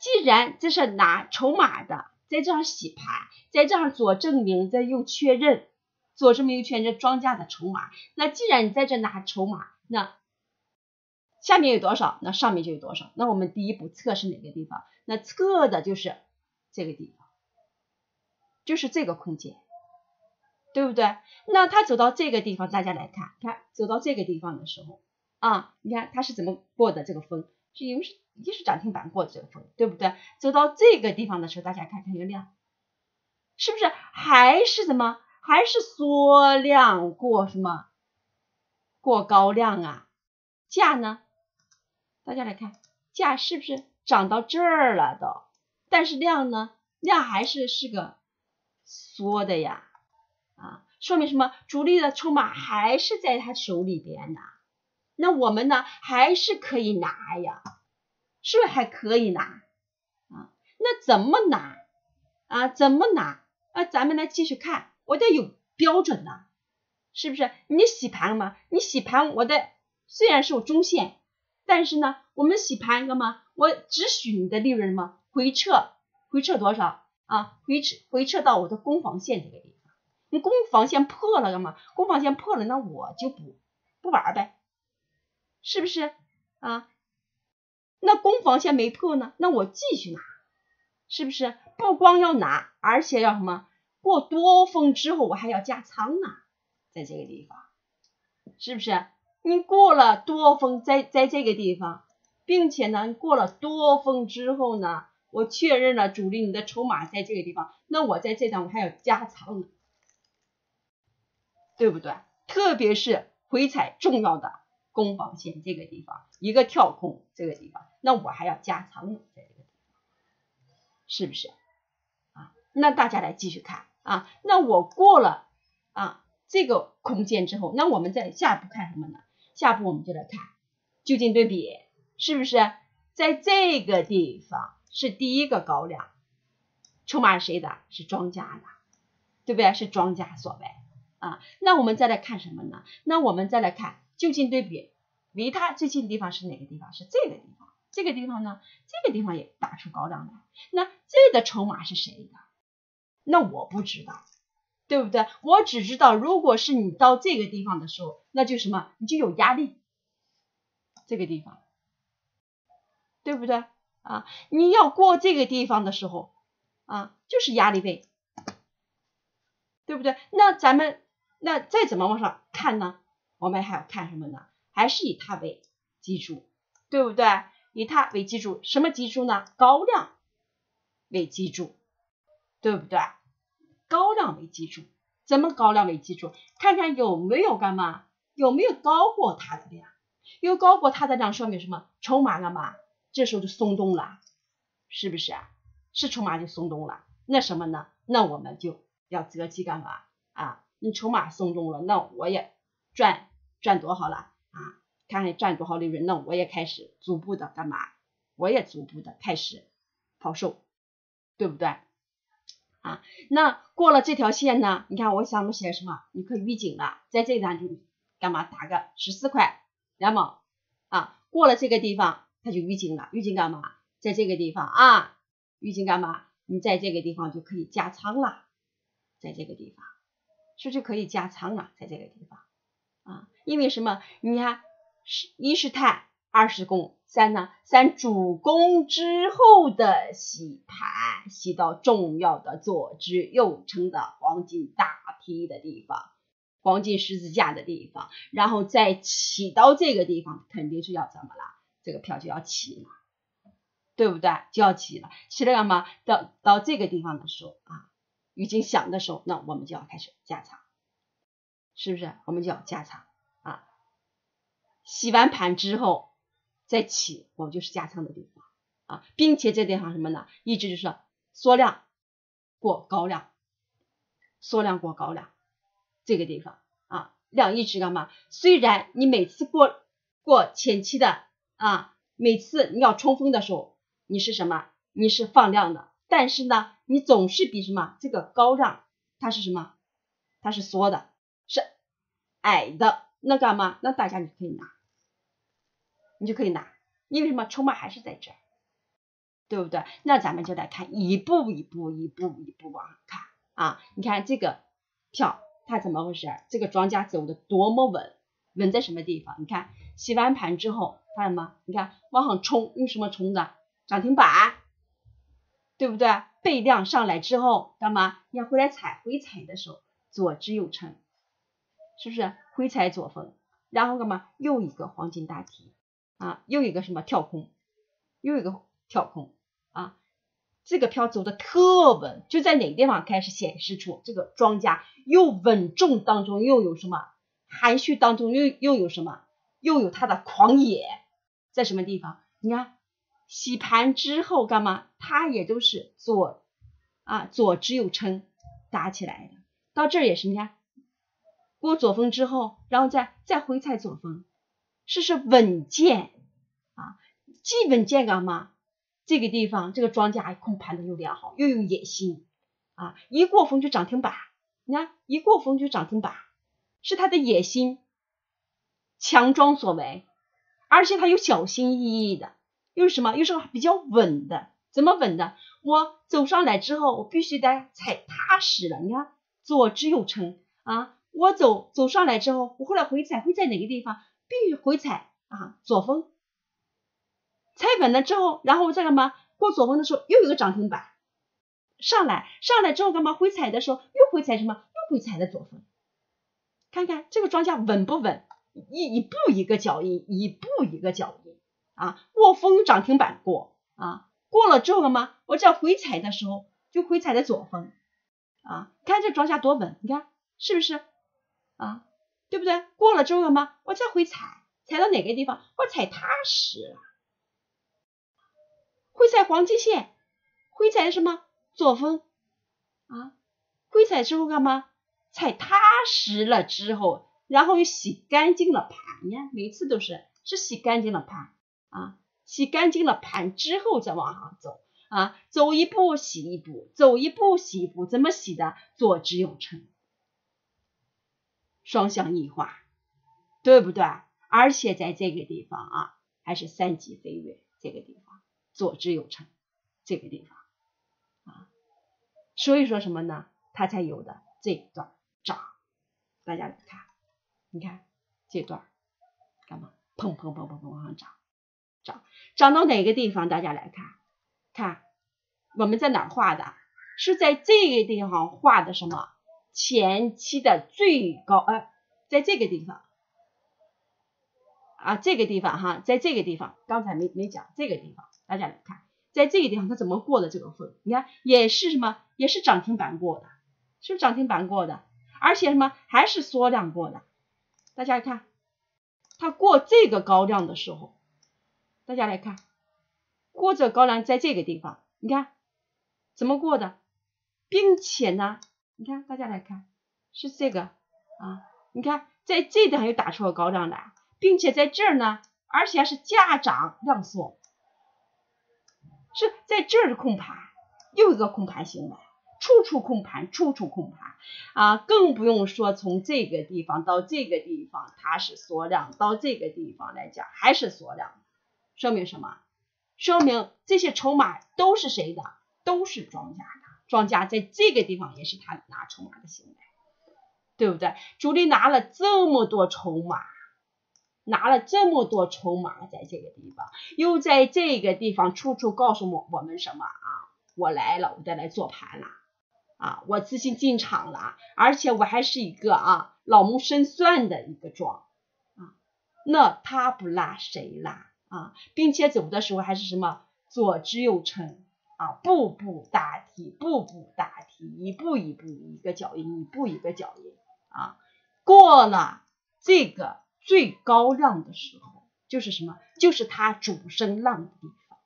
Speaker 1: 既然这是拿筹码的，在这样洗盘，在这样左证明，再又确认，左证明又确认庄家的筹码。那既然你在这拿筹码，那下面有多少，那上面就有多少。那我们第一步测是哪个地方？那测的就是这个地方，就是这个空间，对不对？那他走到这个地方，大家来看，看走到这个地方的时候啊，你看他是怎么过的这个峰？是因为是。也是涨停板过这个峰，对不对？走到这个地方的时候，大家看看这个量，是不是还是什么？还是缩量过什么？过高量啊？价呢？大家来看，价是不是涨到这儿了都？但是量呢？量还是是个缩的呀？啊，说明什么？主力的筹码还是在他手里边呢？那我们呢，还是可以拿呀？是不是还可以拿啊？那怎么拿啊？怎么拿啊？咱们来继续看，我得有标准呢，是不是？你洗盘了吗？你洗盘，我的虽然是我中线，但是呢，我们洗盘干嘛？我只许你的利润吗？回撤，回撤多少啊？回撤，回撤到我的攻防线这个地方。你攻防线破了干嘛？攻防线破了，那我就不不玩呗，是不是啊？那攻防线没破呢，那我继续拿，是不是？不光要拿，而且要什么？过多峰之后，我还要加仓啊，在这个地方，是不是？你过了多峰，在在这个地方，并且呢，过了多峰之后呢，我确认了主力你的筹码在这个地方，那我在这张我还要加仓呢，对不对？特别是回踩重要的。攻防线这个地方，一个跳空这个地方，那我还要加仓呢，在这个地方，是不是啊？那大家来继续看啊，那我过了啊这个空间之后，那我们在下一步看什么呢？下步我们就来看就近对比，是不是在这个地方是第一个高粱，筹码是谁的？是庄家的，对不对？是庄家所为啊。那我们再来看什么呢？那我们再来看就近对比，离它最近的地方是哪个地方？是这个地方。这个地方呢，这个地方也打出高粱来，那这个筹码是谁的？那我不知道，对不对？我只知道，如果是你到这个地方的时候，那就什么，你就有压力，这个地方，对不对？啊，你要过这个地方的时候，啊，就是压力位，对不对？那咱们那再怎么往上看呢？我们还要看什么呢？还是以它为基础，对不对？以它为基础，什么基础呢？高量为基础，对不对？高量为基础，怎么高量为基础？看看有没有干嘛？有没有高过它的量？有高过它的量，说明什么？筹码干嘛？这时候就松动了，是不是啊？是筹码就松动了。那什么呢？那我们就要择机干嘛？啊，你筹码松动了，那我也赚赚多好了啊！看看赚多少利润，那我也开始逐步的干嘛？我也逐步的开始抛售，对不对？啊，那过了这条线呢？你看我上面写什么？你可以预警了，在这段就干嘛？打个十四块两毛啊！过了这个地方，它就预警了，预警干嘛？在这个地方啊，预警干嘛？你在这个地方就可以加仓了，在这个地方是不是可以加仓了？在这个地方啊，因为什么？你看。是一是碳，二是汞，三呢？三主攻之后的洗盘，洗到重要的左支右撑的黄金大梯的地方，黄金十字架的地方，然后再起到这个地方，肯定是要怎么了？这个票就要起了，对不对？就要起了，起了干嘛？到到这个地方的时候啊，已经响的时候，那我们就要开始加仓，是不是？我们就要加仓啊。洗完盘之后再起，我们就是加仓的地方啊，并且这地方什么呢？一直就是缩量过高量，缩量过高量这个地方啊，量一直干嘛？虽然你每次过过前期的啊，每次你要冲锋的时候，你是什么？你是放量的，但是呢，你总是比什么这个高量它是什么？它是缩的，是矮的，那干嘛？那大家你可以拿。你就可以拿，因为什么？筹码还是在这儿，对不对？那咱们就来看，一步一步，一步一步往上看啊！你看这个票它怎么回事？这个庄家走的多么稳，稳在什么地方？你看洗完盘之后，看什么？你看往上冲，用什么冲的？涨停板，对不对？倍量上来之后干嘛？你要回来踩，回踩的时候左支右撑，是不是？回踩左峰，然后干嘛？又一个黄金大提。啊，又一个什么跳空，又一个跳空啊！这个票走的特稳，就在哪个地方开始显示出这个庄家又稳重当中又有什么含蓄当中又又有什么又有它的狂野在什么地方？你看洗盘之后干嘛？它也都是左啊左支右撑打起来的，到这儿也是你看过左峰之后，然后再再回踩左峰。是是稳健啊，既稳健干嘛？这个地方这个庄家控盘的又良好，又有野心啊！一过峰就涨停板，你看一过峰就涨停板，是他的野心，强装所为，而且他又小心翼翼的，又是什么？又是比较稳的，怎么稳的？我走上来之后，我必须得踩踏实了。你看左支右撑啊，我走走上来之后，我后来回踩会在哪个地方？必须回踩啊，左峰踩稳了之后，然后我再干嘛？过左峰的时候又有个涨停板上来，上来之后干嘛？回踩的时候又回踩什么？又回踩的左峰。看看这个庄家稳不稳？一一步一个脚印，一步一个脚印啊！过峰涨停板过啊，过了之后干嘛？我只要回踩的时候就回踩的左峰啊！看这庄家多稳，你看是不是啊？对不对？过了之后嘛，我再回踩，踩到哪个地方？我踩踏实了。回踩黄金线，回踩什么？左峰啊，回踩之后干嘛？踩踏实了之后，然后又洗干净了盘呀，每次都是是洗干净了盘啊，洗干净了盘之后再往上走啊，走一步洗一步，走一步洗一步，怎么洗的？左直右撑，双向异化，对不对？而且在这个地方啊，还是三级飞跃，这个地方左直右撑，这个地方啊，所以说什么呢？它才有的这段。涨，大家来看，你看这段干嘛？砰砰砰砰砰往上涨，涨涨到哪个地方？大家来看，看我们在哪画的？是在这个地方画的什么？前期的最高，呃，在这个地方。啊，这个地方哈，在这个地方，刚才没没讲这个地方，大家来看，在这个地方它怎么过的这个分？你看也是什么？也是涨停板过的，是不是涨停板过的？而且什么？还是缩量过的，大家来看，它过这个高量的时候，大家来看，过这高量在这个地方，你看怎么过的，并且呢，你看大家来看是这个啊，你看在这地方又打出了高量来，并且在这儿呢，而且是价涨量缩，是在这儿的控盘，又一个控盘行为。处处控盘，处处控盘啊！更不用说从这个地方到这个地方，它是缩量；到这个地方来讲，还是缩量。说明什么？说明这些筹码都是谁的？都是庄家的。庄家在这个地方也是他拿筹码的行为，对不对？主力拿了这么多筹码，拿了这么多筹码，在这个地方，又在这个地方处处告诉我我们什么啊？我来了，我再来做盘了。啊，我自信进场了，而且我还是一个啊老谋深算的一个庄啊，那他不拉谁拉啊，并且走的时候还是什么左支右撑啊，步步大提，步步大提，一步一步一个脚印，一步一个脚印啊，过了这个最高量的时候，就是什么，就是它主升浪的地方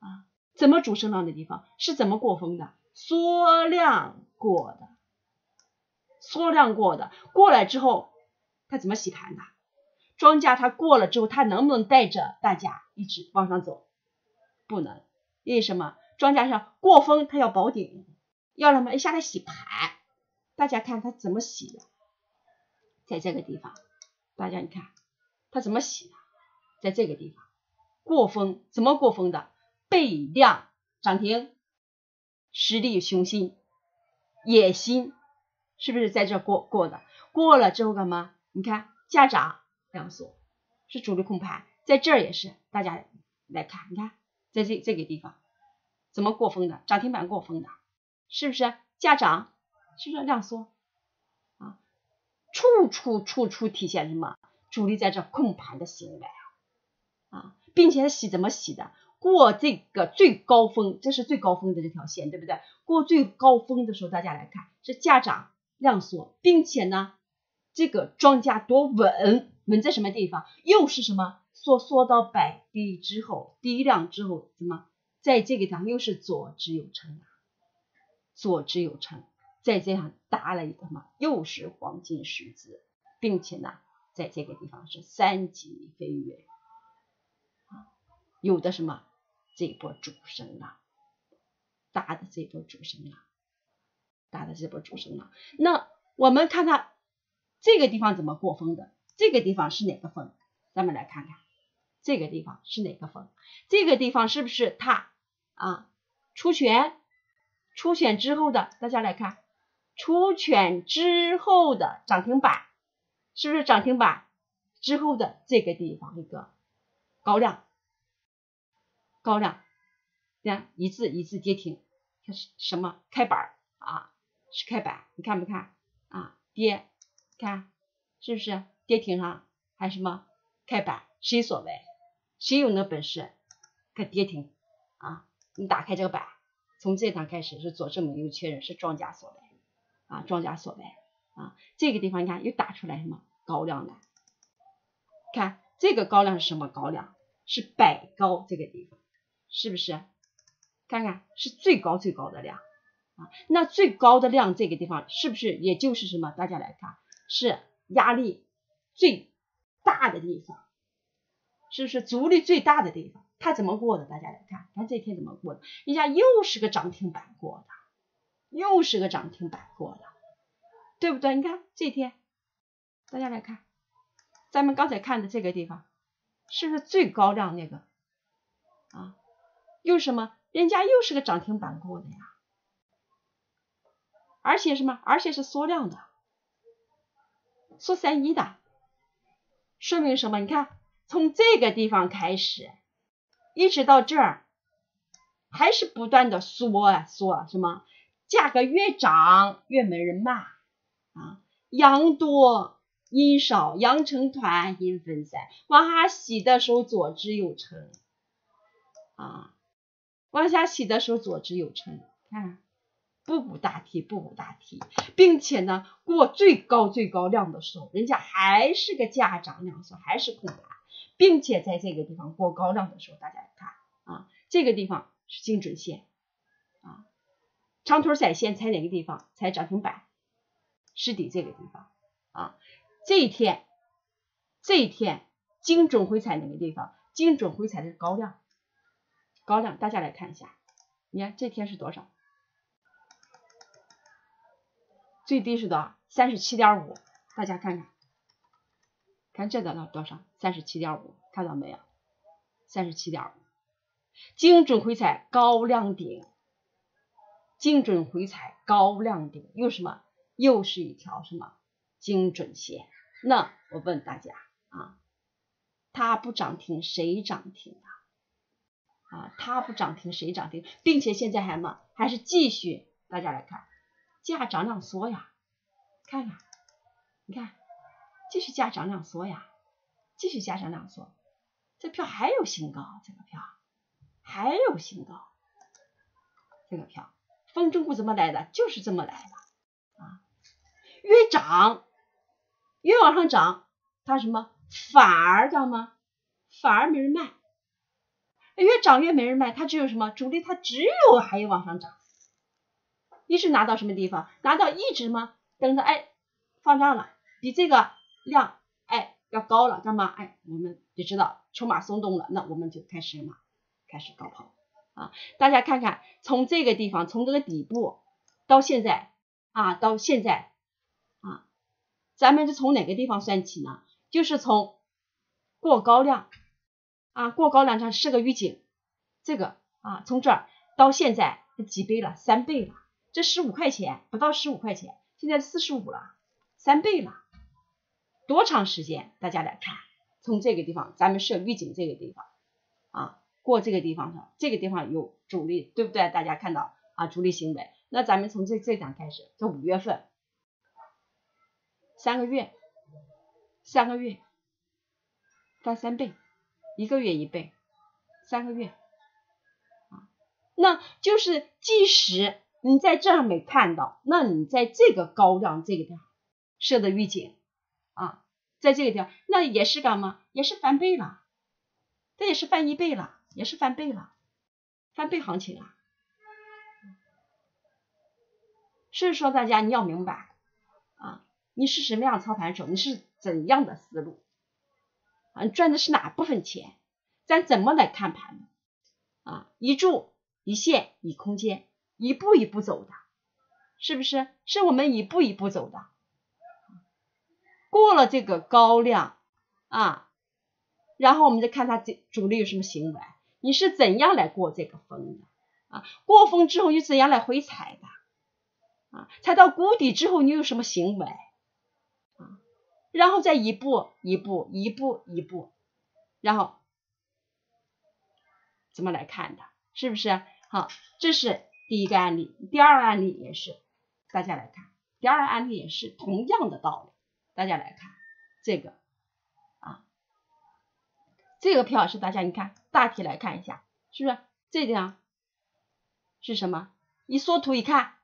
Speaker 1: 啊，怎么主升浪的地方是怎么过风的？缩量过的，缩量过的过来之后，它怎么洗盘的？庄家他过了之后，他能不能带着大家一直往上走？不能，因为什么？庄家是过风，他要保顶，要什么？下来洗盘。大家看他怎么洗的，在这个地方，大家你看他怎么洗的，在这个地方过风，怎么过风的？背量涨停。实力雄心，野心，是不是在这过过的？过了之后干嘛？你看价涨量缩，是主力控盘，在这儿也是，大家来看，你看在这这个地方怎么过风的？涨停板过风的，是不是价涨？是不是量缩？啊，处处处处体现什么？主力在这控盘的行为啊，啊，并且洗怎么洗的？过这个最高峰，这是最高峰的这条线，对不对？过最高峰的时候，大家来看是价涨量缩，并且呢，这个庄家多稳，稳在什么地方？又是什么？缩缩到百低之后，低量之后，怎么在这个地方又是左支右撑左支右撑，在这样搭了一个什么？又是黄金十字，并且呢，在这个地方是三级飞跃啊，有的什么？这波主升浪，大的这波主升浪，大的这波主升浪。那我们看看这个地方怎么过风的？这个地方是哪个风？咱们来看看这个地方是哪个风？这个地方是不是它啊？出拳，出拳之后的，大家来看，出拳之后的涨停板，是不是涨停板之后的这个地方一个高量？高量，看一字一字跌停，它是什么开板啊？是开板，你看不看啊？跌，看是不是跌停上还是什么开板？谁所为？谁有那本事？看跌停啊！你打开这个板，从这趟开始是左证明右确认是庄家所为啊，庄家所为啊。这个地方你看又打出来什么高量来？看这个高量是什么高量？是百高这个地方。是不是？看看是最高最高的量啊，那最高的量这个地方是不是也就是什么？大家来看，是压力最大的地方，是不是阻力最大的地方？它怎么过的？大家来看，看这天怎么过的？人家又是个涨停板过的，又是个涨停板过的，对不对？你看这天，大家来看，咱们刚才看的这个地方，是不是最高量那个啊？又什么？人家又是个涨停板过的呀，而且什么？而且是缩量的，缩三一的，说明什么？你看，从这个地方开始，一直到这儿，还是不断的缩啊缩，什么？价格越涨越没人骂啊，阳多阴少，阳成团，阴分散，往下洗的时候左支右撑啊。往下洗的时候，左支右撑，看步步大提，步步大提，并且呢，过最高最高量的时候，人家还是个价涨量缩，还是空盘，并且在这个地方过高量的时候，大家看啊，这个地方是精准线啊，长腿踩线踩哪个地方？踩涨停板，是底这个地方啊，这一天，这一天精准回踩哪个地方？精准回踩的是高量。高量，大家来看一下，你看这天是多少？最低是多少？三十七点五，大家看看，看这得到多少？三十七点五，看到没有？三十七点五，精准回踩高量顶，精准回踩高量顶，又什么？又是一条什么精准线？那我问大家啊，它不涨停，谁涨停啊？啊，它不涨停，谁涨停？并且现在还么？还是继续？大家来看，价涨量缩呀，看看，你看，继续加涨量缩呀，继续加涨量缩，这票还有新高，这个票还有新高，这个票，风筝股怎么来的？就是这么来的啊，越涨越往上涨，它什么？反而叫什么？反而没人卖。越涨越没人卖，它只有什么主力？它只有还有往上涨，一直拿到什么地方？拿到一直吗？等着哎放量了，比这个量哎要高了，干嘛？哎，我们就知道筹码松动了，那我们就开始嘛，开始高抛啊！大家看看，从这个地方，从这个底部到现在啊，到现在啊，咱们是从哪个地方算起呢？就是从过高量。啊，过高量上是个预警，这个啊，从这儿到现在几倍了？三倍了，这十五块钱不到十五块钱，现在四十五了，三倍了，多长时间？大家来看，从这个地方咱们设预警这个地方啊，过这个地方上，这个地方有主力，对不对？大家看到啊，主力行为，那咱们从这这张开始，这五月份三个月，三个月翻三倍。一个月一倍，三个月啊，那就是即使你在这儿没看到，那你在这个高量这个地方设的预警啊，在这个地方那也是干嘛？也是翻倍了，这也是翻一倍了，也是翻倍了，翻倍行情啊。所以说大家你要明白啊，你是什么样操盘手，你是怎样的思路。啊，你赚的是哪部分钱？咱怎么来看盘？啊，一柱一线一空间，一步一步走的，是不是？是我们一步一步走的。过了这个高量啊，然后我们再看它这主力有什么行为，你是怎样来过这个峰的？啊，过峰之后你怎样来回踩的？啊，踩到谷底之后你有什么行为啊？然后再一步一步一步一步，然后怎么来看的？是不是？好，这是第一个案例，第二个案例也是，大家来看，第二个案例也是同样的道理，大家来看这个啊，这个票是大家你看大体来看一下，是不是？这地方是什么？一缩图一看，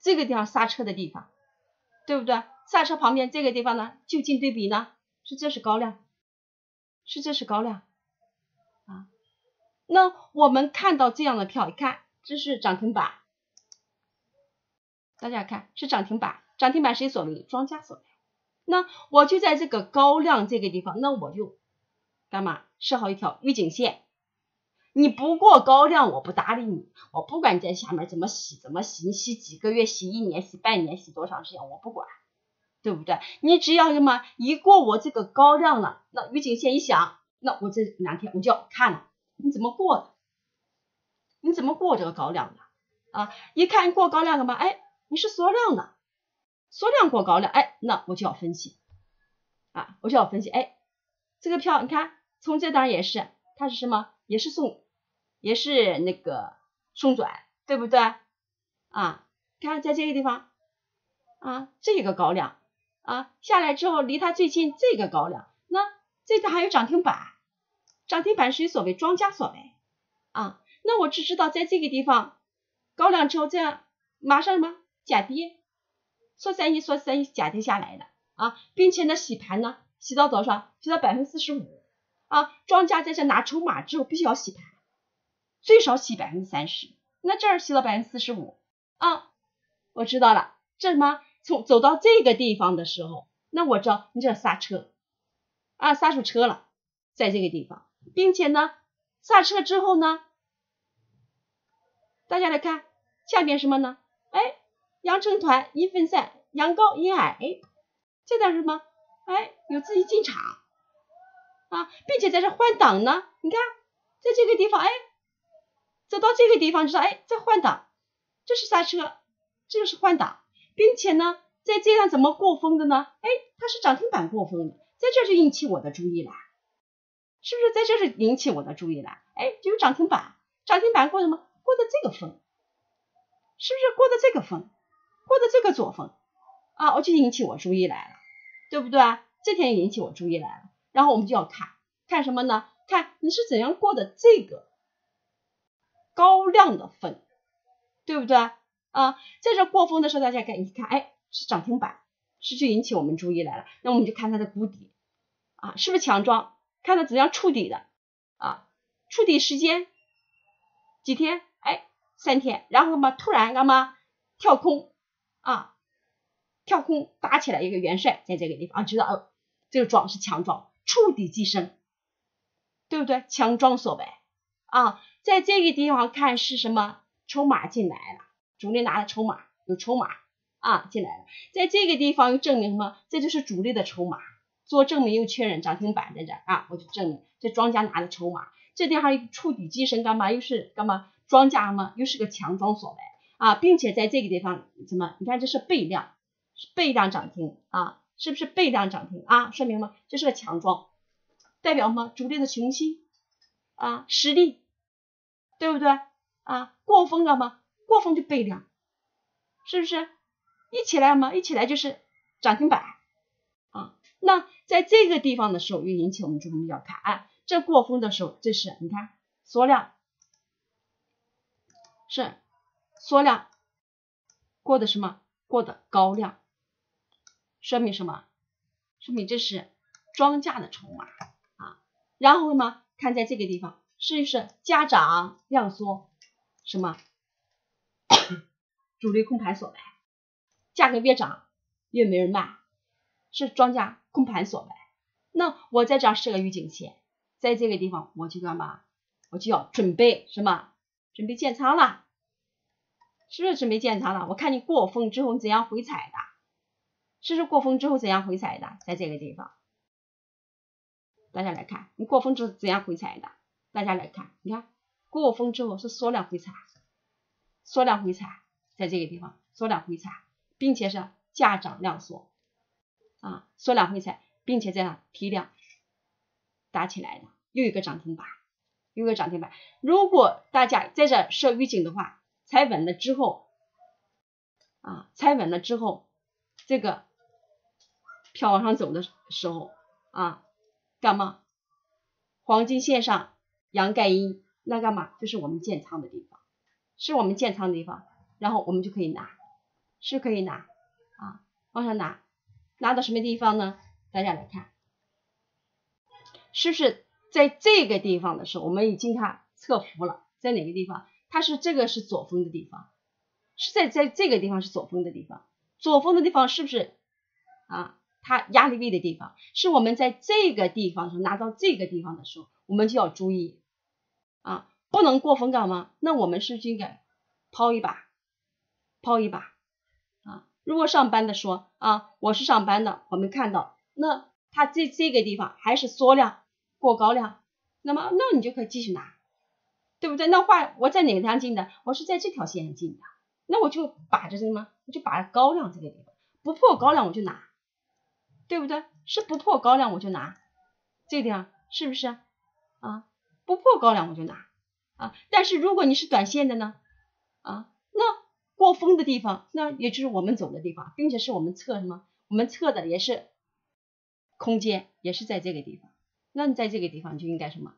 Speaker 1: 这个地方刹车的地方，对不对？刹车旁边这个地方呢，就近对比呢，是这是高亮，是这是高亮啊。那我们看到这样的票，一看这是涨停板，大家看是涨停板，涨停板谁所为？庄家所为。那我就在这个高量这个地方，那我就干嘛设好一条预警线？你不过高量，我不搭理你。我不管你在下面怎么洗，怎么洗，你洗几个月，洗一年，洗半年，洗多长时间，我不管，对不对？你只要什么一过我这个高量了，那预警线一响，那我这两天我就要看了，你怎么过的？你怎么过这个高量的？啊，一看过高量了吗？哎，你是缩量的，缩量过高了，哎，那我就要分析，啊，我就要分析，哎，这个票你看从这单也是，它是什么？也是送。也是那个送转，对不对？啊，看在这个地方啊，这个高量啊下来之后，离它最近这个高量，那这个还有涨停板，涨停板谁所为？庄家所为啊。那我只知道在这个地方高量之后，这样马上什么假跌，说三一说三一假跌下来的啊，并且呢洗盘呢洗到多少？洗到百分之四十五啊。庄家在这拿筹码之后，必须要洗盘。最少洗百分之三十，那这儿洗了百分之四十五啊，我知道了。这什么？从走到这个地方的时候，那我知道你这刹车啊，刹住车了，在这个地方，并且呢，刹车之后呢，大家来看下面什么呢？哎，羊成团一分散，阳高阴矮，哎，这叫什么？哎，有自己进场啊，并且在这换挡呢，你看，在这个地方，哎。走到这个地方就说，哎，在换挡，这是刹车，这个是换挡，并且呢，在这样怎么过风的呢？哎，它是涨停板过风的，在这就引起我的注意了，是不是在这是引起我的注意了？哎，就有涨停板，涨停板过什么？过的这个风，是不是过的这个风？过的这个左风啊，我就引起我注意来了，对不对？这天引起我注意来了，然后我们就要看看什么呢？看你是怎样过的这个。高量的分，对不对啊？在这过风的时候，大家看一看，哎，是涨停板，是就引起我们注意来了。那我们就看它的谷底啊，是不是强庄？看它怎样触底的啊？触底时间几天？哎，三天。然后嘛，突然干嘛跳空啊？跳空打起来一个元帅，在这个地方啊，知道哦，这个庄是强庄，触底即升，对不对？强庄所为啊。在这个地方看是什么筹码进来了，主力拿的筹码有筹码啊进来了，在这个地方又证明什么？这就是主力的筹码，做证明又确认涨停板在这啊，我就证明这庄家拿的筹码，这地方触底即升干嘛？又是干嘛？庄家嘛，又是个强庄所为啊，并且在这个地方怎么？你看这是倍量，倍量涨停啊，是不是倍量涨停啊？说明吗？这是个强庄，代表什么？主力的雄心啊，实力。对不对啊？过风了吗？过风就倍量，是不是？一起来吗，一起来就是涨停板啊。那在这个地方的时候，又引起我们注意要看啊。这过风的时候，这是你看缩量，是缩量过的什么？过的高量，说明什么？说明这是庄家的筹码啊。然后呢，看在这个地方。是不是家长量缩？什么 主力控盘所为？价格越涨越没人卖，是庄家控盘所为。那我在这儿设个预警线，在这个地方我就干嘛？我就要准备什么？准备建仓了，是不是没建仓了？我看你过风之后你怎样回踩的？是不是过风之后怎样回踩的？在这个地方，大家来看，你过风之后怎样回踩的？大家来看，你看过风之后是缩量回踩，缩量回踩，在这个地方缩量回踩，并且是价涨量缩啊，缩量回踩，并且在那提量打起来的，又一个涨停板，又一个涨停板。如果大家在这设预警的话，踩稳了之后啊，踩稳了之后，这个票往上走的时候啊，干嘛？黄金线上。阳盖阴，那干嘛？就是我们建仓的地方，是我们建仓的地方，然后我们就可以拿，是可以拿啊，往上拿，拿到什么地方呢？大家来看，是不是在这个地方的时候，我们已经看测幅了，在哪个地方？它是这个是左峰的地方，是在在这个地方是左峰的地方，左峰的地方是不是啊？它压力位的地方，是我们在这个地方拿到这个地方的时候，我们就要注意啊，不能过风干嘛？那我们是不是应该抛一把，抛一把啊？如果上班的说啊，我是上班的，我们看到那它这这个地方还是缩量过高量，那么那你就可以继续拿，对不对？那话我在哪个地方进的？我是在这条线进的，那我就把着什么？我就把高量这个地方不破高量我就拿。对不对？是不破高量我就拿，这个地方是不是啊？不破高量我就拿啊。但是如果你是短线的呢啊，那过峰的地方，那也就是我们走的地方，并且是我们测什么？我们测的也是空间，也是在这个地方。那你在这个地方就应该什么？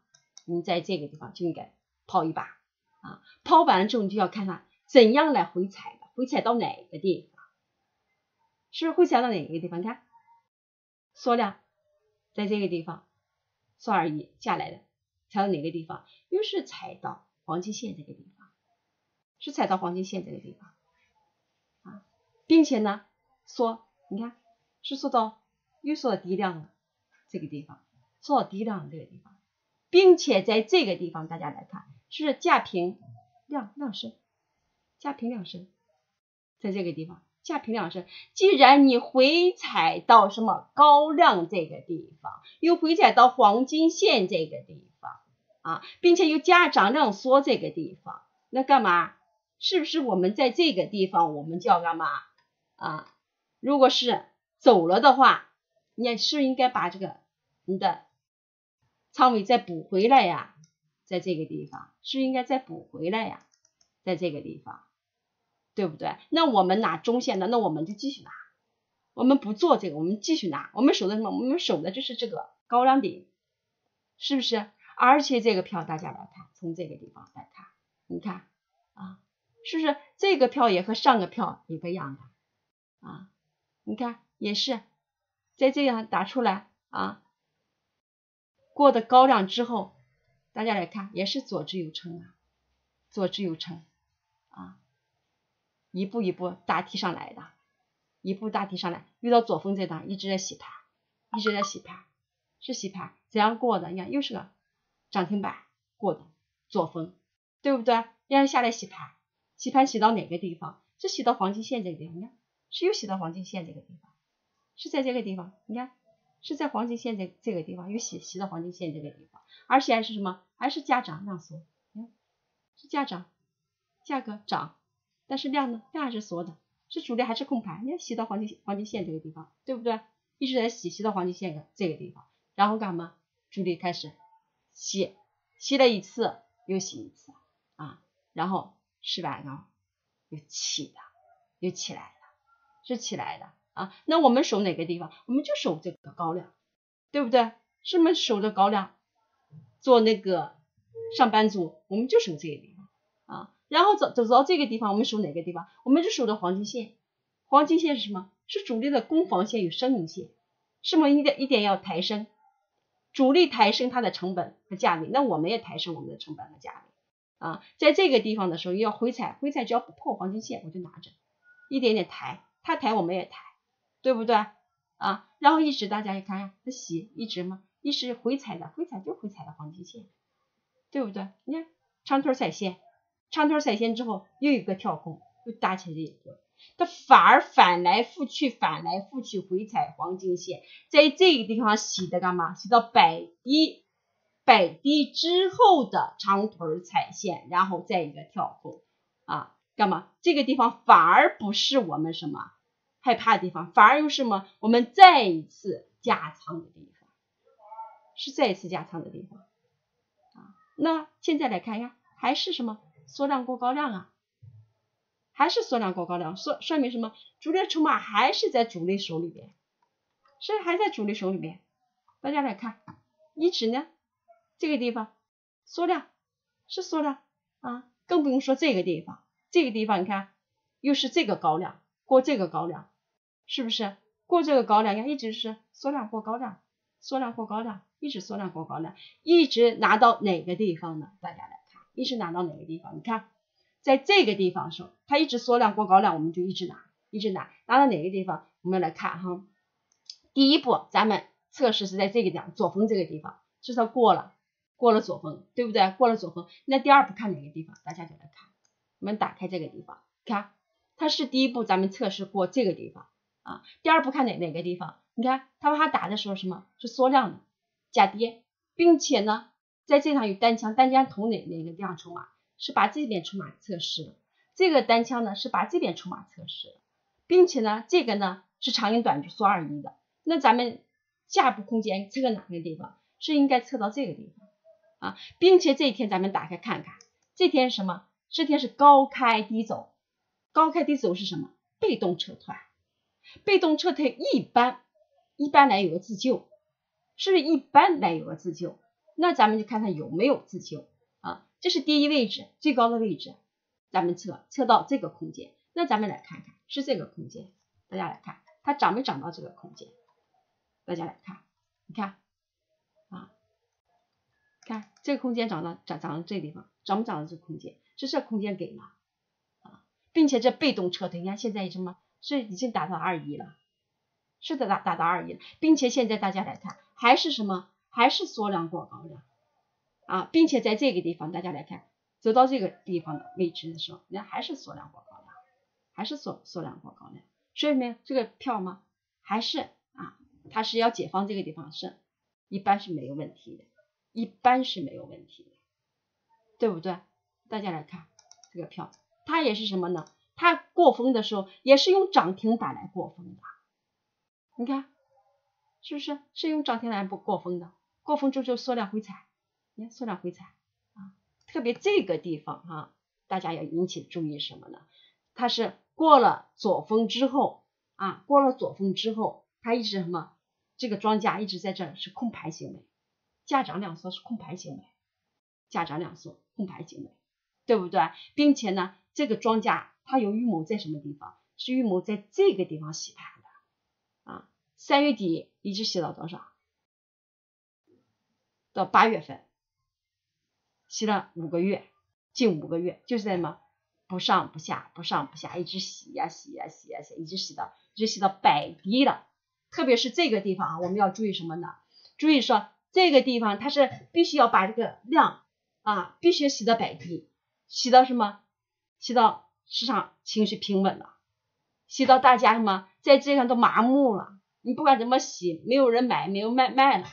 Speaker 1: 你在这个地方就应该抛一把啊。抛完了之后，你就要看它怎样来回踩的，回踩到哪个地方？是不是回踩到哪个地方？你看。缩量在这个地方，缩而已下来的，踩到哪个地方？又是踩到黄金线这个地方，是踩到黄金线这个地方啊，并且呢，缩，你看是缩到又缩到低量了这个地方，缩到低量这个地方，并且在这个地方，大家来看是价平量量升，价平量升，在这个地方。价平量升，既然你回踩到什么高量这个地方，又回踩到黄金线这个地方啊，并且又加涨量缩这个地方，那干嘛？是不是我们在这个地方我们就要干嘛啊？如果是走了的话，你是不是应该把这个你的仓位再补回来呀，在这个地方是应该再补回来呀，在这个地方。对不对？那我们拿中线的，那我们就继续拿，我们不做这个，我们继续拿。我们守的什么？我们守的就是这个高量顶，是不是？而且这个票大家来看，从这个地方来看，你看啊，是不是这个票也和上个票一个样的啊？你看也是在这样打出来啊，过的高量之后，大家来看也是左支右撑啊，左支右撑啊。一步一步大提上来的，一步大提上来，遇到左峰这档一直在洗盘，一直在洗盘，是洗盘怎样过的？你看又是个涨停板过的左峰，对不对？让人下来洗盘，洗盘洗到哪个地方？是洗到黄金线这个地方，你看是又洗到黄金线这个地方，是在这个地方，你看是在黄金线这这个地方又洗洗到黄金线这个地方，而且还是什么？还是价涨量缩，你看是价涨，价格涨。但是量呢？量还是缩的，是主力还是控盘？你看洗到黄金黄金线这个地方，对不对？一直在洗，洗到黄金线的这个地方，然后干嘛？主力开始洗，洗了一次又洗一次啊，然后是吧？然后又起的，又起来了，是起来的啊。那我们守哪个地方？我们就守这个高粱，对不对？是不是守着高粱？做那个上班族，我们就守这个地方啊。然后走走到这个地方，我们守哪个地方？我们就守着黄金线。黄金线是什么？是主力的攻防线与升影线，是么？一点一点要抬升，主力抬升它的成本和价位，那我们也抬升我们的成本和价位啊。在这个地方的时候要回踩，回踩只要不破黄金线，我就拿着，一点点抬，它抬我们也抬，对不对啊？然后一直大家一看，它洗一直嘛，一直回踩的，回踩就回踩的黄金线，对不对？你看长腿踩线。长腿踩线之后，又一个跳空，又搭起来一个，它反而反来覆去，反来覆去回踩黄金线，在这个地方洗的干嘛？洗到百低，百低之后的长腿踩线，然后再一个跳空啊，干嘛？这个地方反而不是我们什么害怕的地方，反而又是什么？我们再一次加仓的地方，是再一次加仓的地方啊。那现在来看一下，还是什么？缩量过高量啊，还是缩量过高量，说说明什么？主力筹码还是在主力手里边，是还在主力手里边。大家来看，一直呢这个地方缩量是缩量啊，更不用说这个地方，这个地方你看又是这个高量过这个高量，是不是过这个高量？看一直是缩量过高量，缩量过高量，一直缩量过高量，一直拿到哪个地方呢？大家来看。一直拿到哪个地方？你看，在这个地方时候，它一直缩量过高量，我们就一直拿，一直拿，拿到哪个地方？我们来看哈，第一步咱们测试是在这个地方，左峰这个地方，是它过了，过了左峰，对不对？过了左峰，那第二步看哪个地方？大家就来看，我们打开这个地方，看，它是第一步咱们测试过这个地方啊，第二步看哪哪个地方？你看他往下打的时候什么？是缩量的，下跌，并且呢，在这上有单枪，单枪同哪哪个地方筹码？是把这边筹码测试了，这个单枪呢是把这边筹码测试了，并且呢，这个呢是长阴短就缩二一的。那咱们下部空间测个哪个地方？是应该测到这个地方啊，并且这一天咱们打开看看，这天什么？这天是高开低走，高开低走是什么？被动撤退，被动撤退一般一般来有个自救，是不是一般来有个自救？那咱们就看看有没有自救啊。这是第一位置最高的位置，咱们测测到这个空间，那咱们来看看是这个空间，大家来看它涨没涨到这个空间？大家来看，你看啊，看这个空间涨到涨涨到这地方，涨不涨到这个空间？是这空间给吗啊，并且这被动撤退，你看现在什么？是已经达到二亿了，是的达达到二亿了，并且现在大家来看还是什么？还是缩量过高的。啊，并且在这个地方，大家来看，走到这个地方的位置的时候，人家还是缩量过高的，还是缩缩量过高的，所以呢，这个票吗？还是啊，它是要解放这个地方是，一般是没有问题的，一般是没有问题的，对不对？大家来看这个票，它也是什么呢？它过峰的时候也是用涨停板来过峰的，你看是不是？是用涨停板不过峰的，过峰之后就缩量回踩。你看缩量回踩啊，特别这个地方哈，大家要引起注意什么呢？它是过了左峰之后啊，过了左峰之后，它一直什么？这个庄家一直在这儿是空盘行为，价涨量缩是空盘行为，价涨量缩空盘行为，对不对？并且呢，这个庄家它有预谋在什么地方？是预谋在这个地方洗盘的啊。三月底一直洗到多少？到八月份。洗了五个月，近五个月，就是在什么不上不下，不上不下，一直洗呀洗呀洗呀洗，一直洗到一直洗到百低了。特别是这个地方啊，我们要注意什么呢？注意说这个地方它是必须要把这个量啊，必须洗到百低，洗到什么？洗到市场情绪平稳了，洗到大家什么在这上都麻木了。你不管怎么洗，没有人买，没有卖卖了。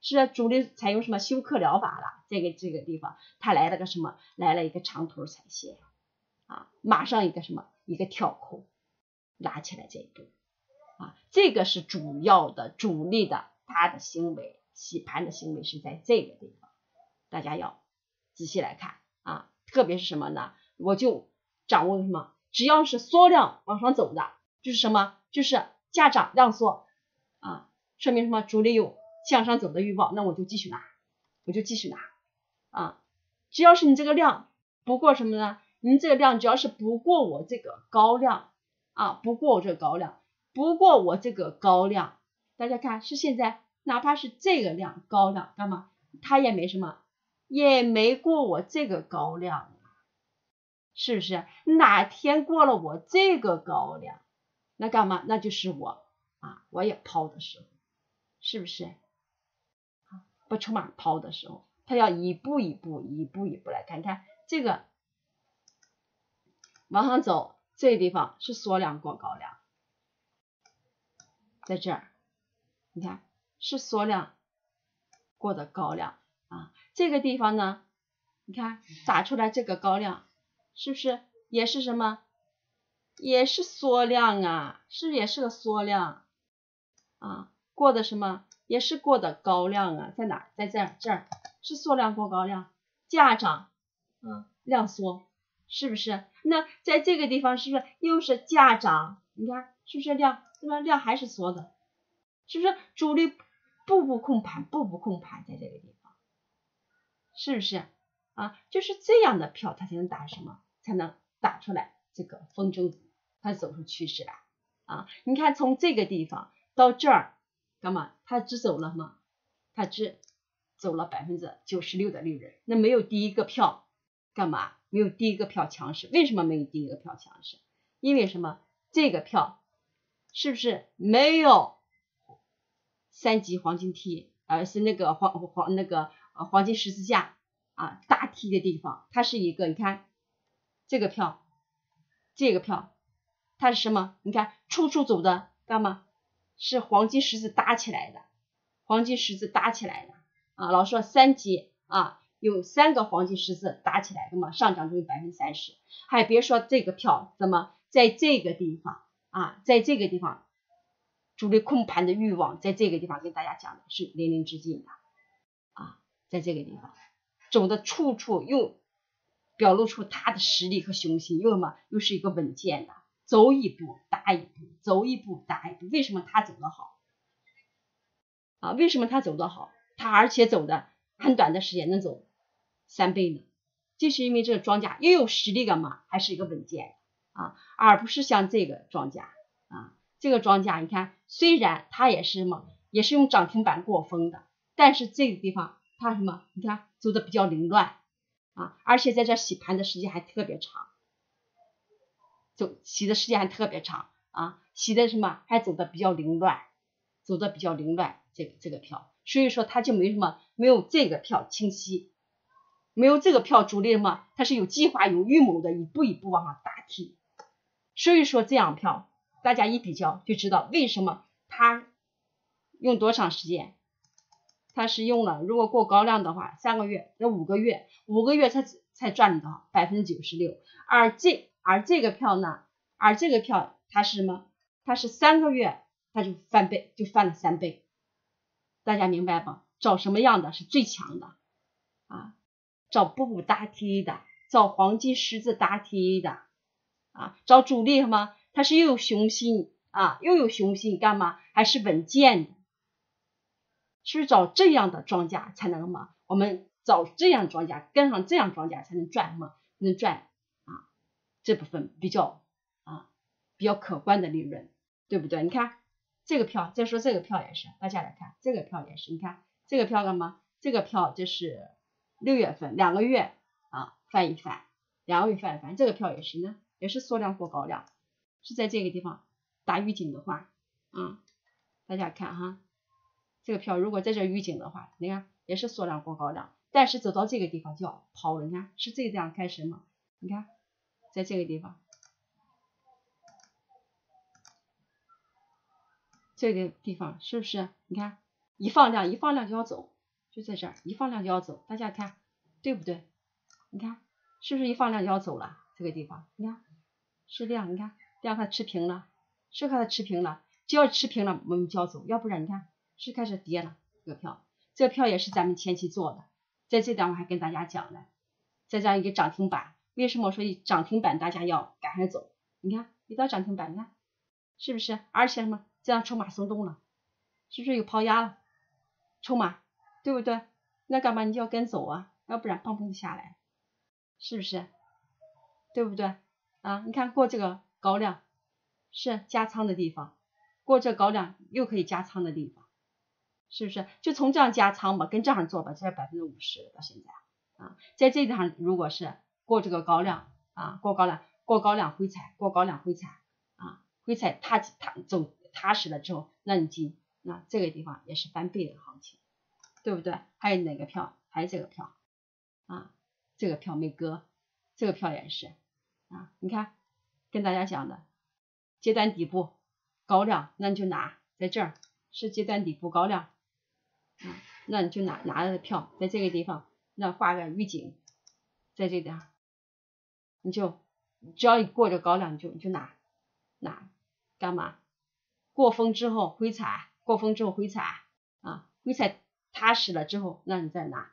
Speaker 1: 是主力采用什么休克疗法了？这个这个地方，他来了个什么？来了一个长头踩线啊，马上一个什么？一个跳空拉起来这一步啊，这个是主要的主力的他的行为，洗盘的行为是在这个地方，大家要仔细来看啊，特别是什么呢？我就掌握什么？只要是缩量往上走的，就是什么？就是价涨量缩啊，说明什么？主力有。向上走的欲望，那我就继续拿，我就继续拿啊！只要是你这个量不过什么呢？你这个量只要是不过我这个高量啊，不过我这个高量，不过我这个高量，大家看是现在，哪怕是这个量高量，干嘛？它也没什么，也没过我这个高量，是不是？哪天过了我这个高量，那干嘛？那就是我啊，我也抛的时候，是不是？不筹码抛的时候，他要一步一步、一步一步来看。看这个往上走，这个地方是缩量过高量，在这儿，你看是缩量过的高量啊。这个地方呢，你看打出来这个高量，是不是也是什么？也是缩量啊，是也是个缩量啊，过的什么？也是过的高量啊，在哪？在这儿，这儿是缩量过高量，价涨，嗯，量缩，是不是？那在这个地方是不是又是价涨？你看是不是量？对吧？量还是缩的，是不是？主力步步控盘，步步控盘，在这个地方，是不是？啊，就是这样的票，它才能打什么？才能打出来这个风筝，它走出趋势来啊！你看从这个地方到这儿。干嘛？他只走了吗？他只走了百分之九十六的利润，那没有第一个票干嘛？没有第一个票强势。为什么没有第一个票强势？因为什么？这个票是不是没有三级黄金梯，而是那个黄黄那个黄金十字架啊大 T 的地方？它是一个，你看这个票，这个票它是什么？你看处处走的干嘛？是黄金十字搭起来的，黄金十字搭起来的啊。老师说三级啊。有三个黄金十字搭起来的嘛，上涨就有百分之三十。还别说这个票怎么在这个地方啊，在这个地方主力控盘的欲望，在这个地方跟大家讲的是淋漓尽的啊，在这个地方走的处处又表露出他的实力和雄心，又什么又是一个稳健的，走一步打一步，走一步打一步。为什么他走得好啊？为什么他走得好？他而且走的很短的时间能走。三倍呢，就是因为这个庄家又有实力干嘛，还是一个稳健啊，而不是像这个庄家啊，这个庄家你看，虽然它也是什么，也是用涨停板过风的，但是这个地方它什么，你看走的比较凌乱啊，而且在这洗盘的时间还特别长，走洗的时间还特别长啊，洗的什么还走的比较凌乱，走的比较凌乱，这个这个票，所以说它就没什么，没有这个票清晰。没有这个票主力什么，它是有计划、有预谋的，一步一步往上打梯。所以说这样票，大家一比较就知道为什么它用多长时间？它是用了，如果过高量的话，三个月，要五个月，五个月才才赚到百分之九十六。而这而这个票呢，而这个票它是什么？它是三个月它就翻倍，就翻了三倍。大家明白吗？找什么样的是最强的啊？找步步搭梯的，找黄金十字搭梯的，啊，找主力什么？他是又有雄心啊，又有雄心干嘛？还是稳健的？是找这样的庄家才能什么？我们找这样庄家，跟上这样庄家才能赚什么？能赚啊这部分比较啊比较可观的利润，对不对？你看这个票，再说这个票也是，大家来看这个票也是，你看这个票干嘛？这个票就是。六月份两个月啊翻一翻，两个月翻一翻，这个票也是呢，也是缩量过高量，是在这个地方打预警的话，啊，大家看哈，这个票如果在这预警的话，你看也是缩量过高量，但是走到这个地方就要抛了，你看是这样开始吗？你看在这个地方，这个地方是不是？你看一放量一放量就要走。就在这儿，一放量就要走，大家看对不对？你看是不是一放量就要走了？这个地方，你看是量，你看量它持平了，是看它持平了，只要持平了，我们就要走，要不然你看是开始跌了。这个票，这个票也是咱们前期做的，在这点我还跟大家讲了，在这样一个涨停板，为什么我说涨停板大家要赶快走？你看一到涨停板，你看是不是？而且什么？这样筹码松动了，是不是有抛压了？筹码。对不对？那干嘛你就要跟走啊？要不然砰砰下来，是不是？对不对？啊，你看过这个高量是加仓的地方，过这高量又可以加仓的地方，是不是？就从这样加仓吧，跟这样做吧，这是百分之五十到现在啊，在这地方如果是过这个高量啊，过高量过高量回踩，过高量回踩啊，回踩踏踏走踏实了之后，那你进，那这个地方也是翻倍的行情。对不对？还有哪个票？还有这个票啊，这个票没割，这个票也是啊。你看，跟大家讲的，阶段底部高量，那你就拿在这儿是阶段底部高量啊，那你就拿拿着票在这个地方，那画个预警，在这点，你就只要一过这高量，你就你就拿拿干嘛？过风之后回踩，过风之后回踩啊，回踩。踏实了之后，那你再拿，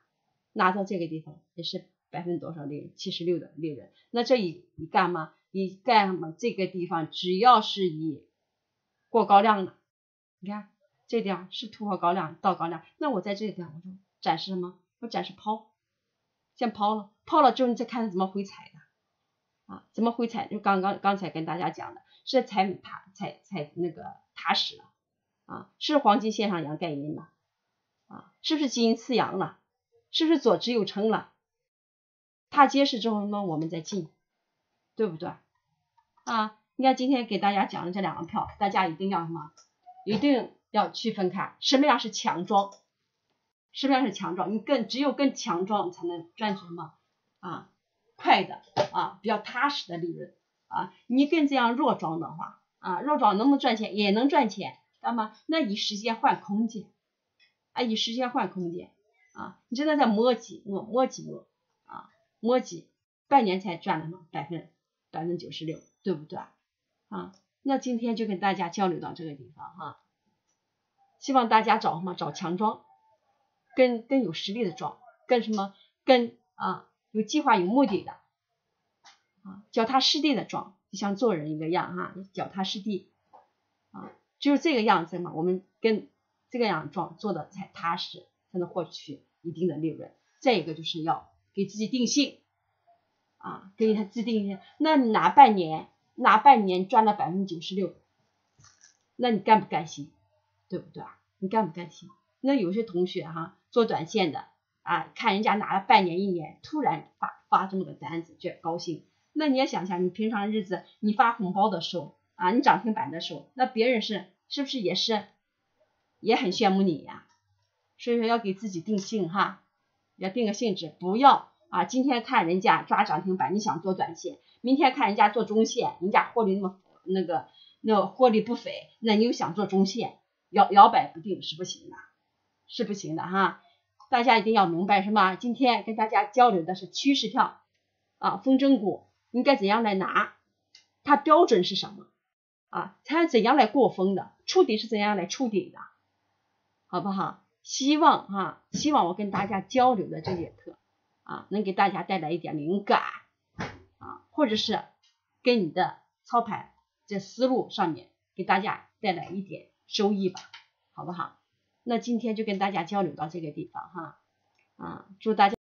Speaker 1: 拿到这个地方也是百分之多少利润？七十六的利润。那这一一干嘛？一干嘛？这个地方只要是以过高量的，你看这地方是突破高量到高量，那我在这个地方我就展示什么？我展示抛，先抛了，抛了之后你再看怎么回踩的啊？怎么回踩？就刚刚刚才跟大家讲的，是踩踏踩踩那个踏实了啊？是黄金线上阳盖阴了。啊，是不是基因次阳了？是不是左支右撑了？踏结实之后呢，我们再进，对不对？啊，你看今天给大家讲的这两个票，大家一定要什么？一定要区分开，什么样是强庄，什么样是强庄？你更只有更强装才能赚什么啊？快的啊，比较踏实的利润啊。你跟这样弱庄的话啊，弱庄能不能赚钱？也能赚钱，知道吗？那以时间换空间，啊，以时间换空间啊。你真的在摸几摸摸几摸啊，摸几半年才赚了吗？百分百分之九十六，对不对啊？那今天就跟大家交流到这个地方哈，希望大家找什么找强装，更更有实力的装，更什么更啊有计划有目的的啊脚踏实地的装，就像做人一个样哈，脚踏实地啊，就是这个样子嘛，我们跟这个样装做的才踏实，才能获取一定的利润。再一个就是要给自己定性啊，给他制定一下，那哪半年？拿半年赚了百分之九十六，那你甘不甘心？对不对啊？你甘不甘心？那有些同学哈做短线的啊，看人家拿了半年一年，突然发发这么个单子，就高兴。那你也想想，你平常日子你发红包的时候啊，你涨停板的时候，那别人是是不是也是也很羡慕你呀？所以说要给自己定性哈，要定个性质，不要啊，今天看人家抓涨停板，你想做短线。明天看人家做中线，人家获利那么那个那获利不菲，那你又想做中线，摇摇摆不定是不行的，是不行的哈。大家一定要明白什么？今天跟大家交流的是趋势票啊，风筝股应该怎样来拿？它标准是什么啊？它怎样来过风的？触底是怎样来触底的？好不好？希望哈，希望我跟大家交流的这节课啊，能给大家带来一点灵感。啊，或者是跟你的操盘这思路上面给大家带来一点收益吧，好不好？那今天就跟大家交流到这个地方哈，啊，祝大家。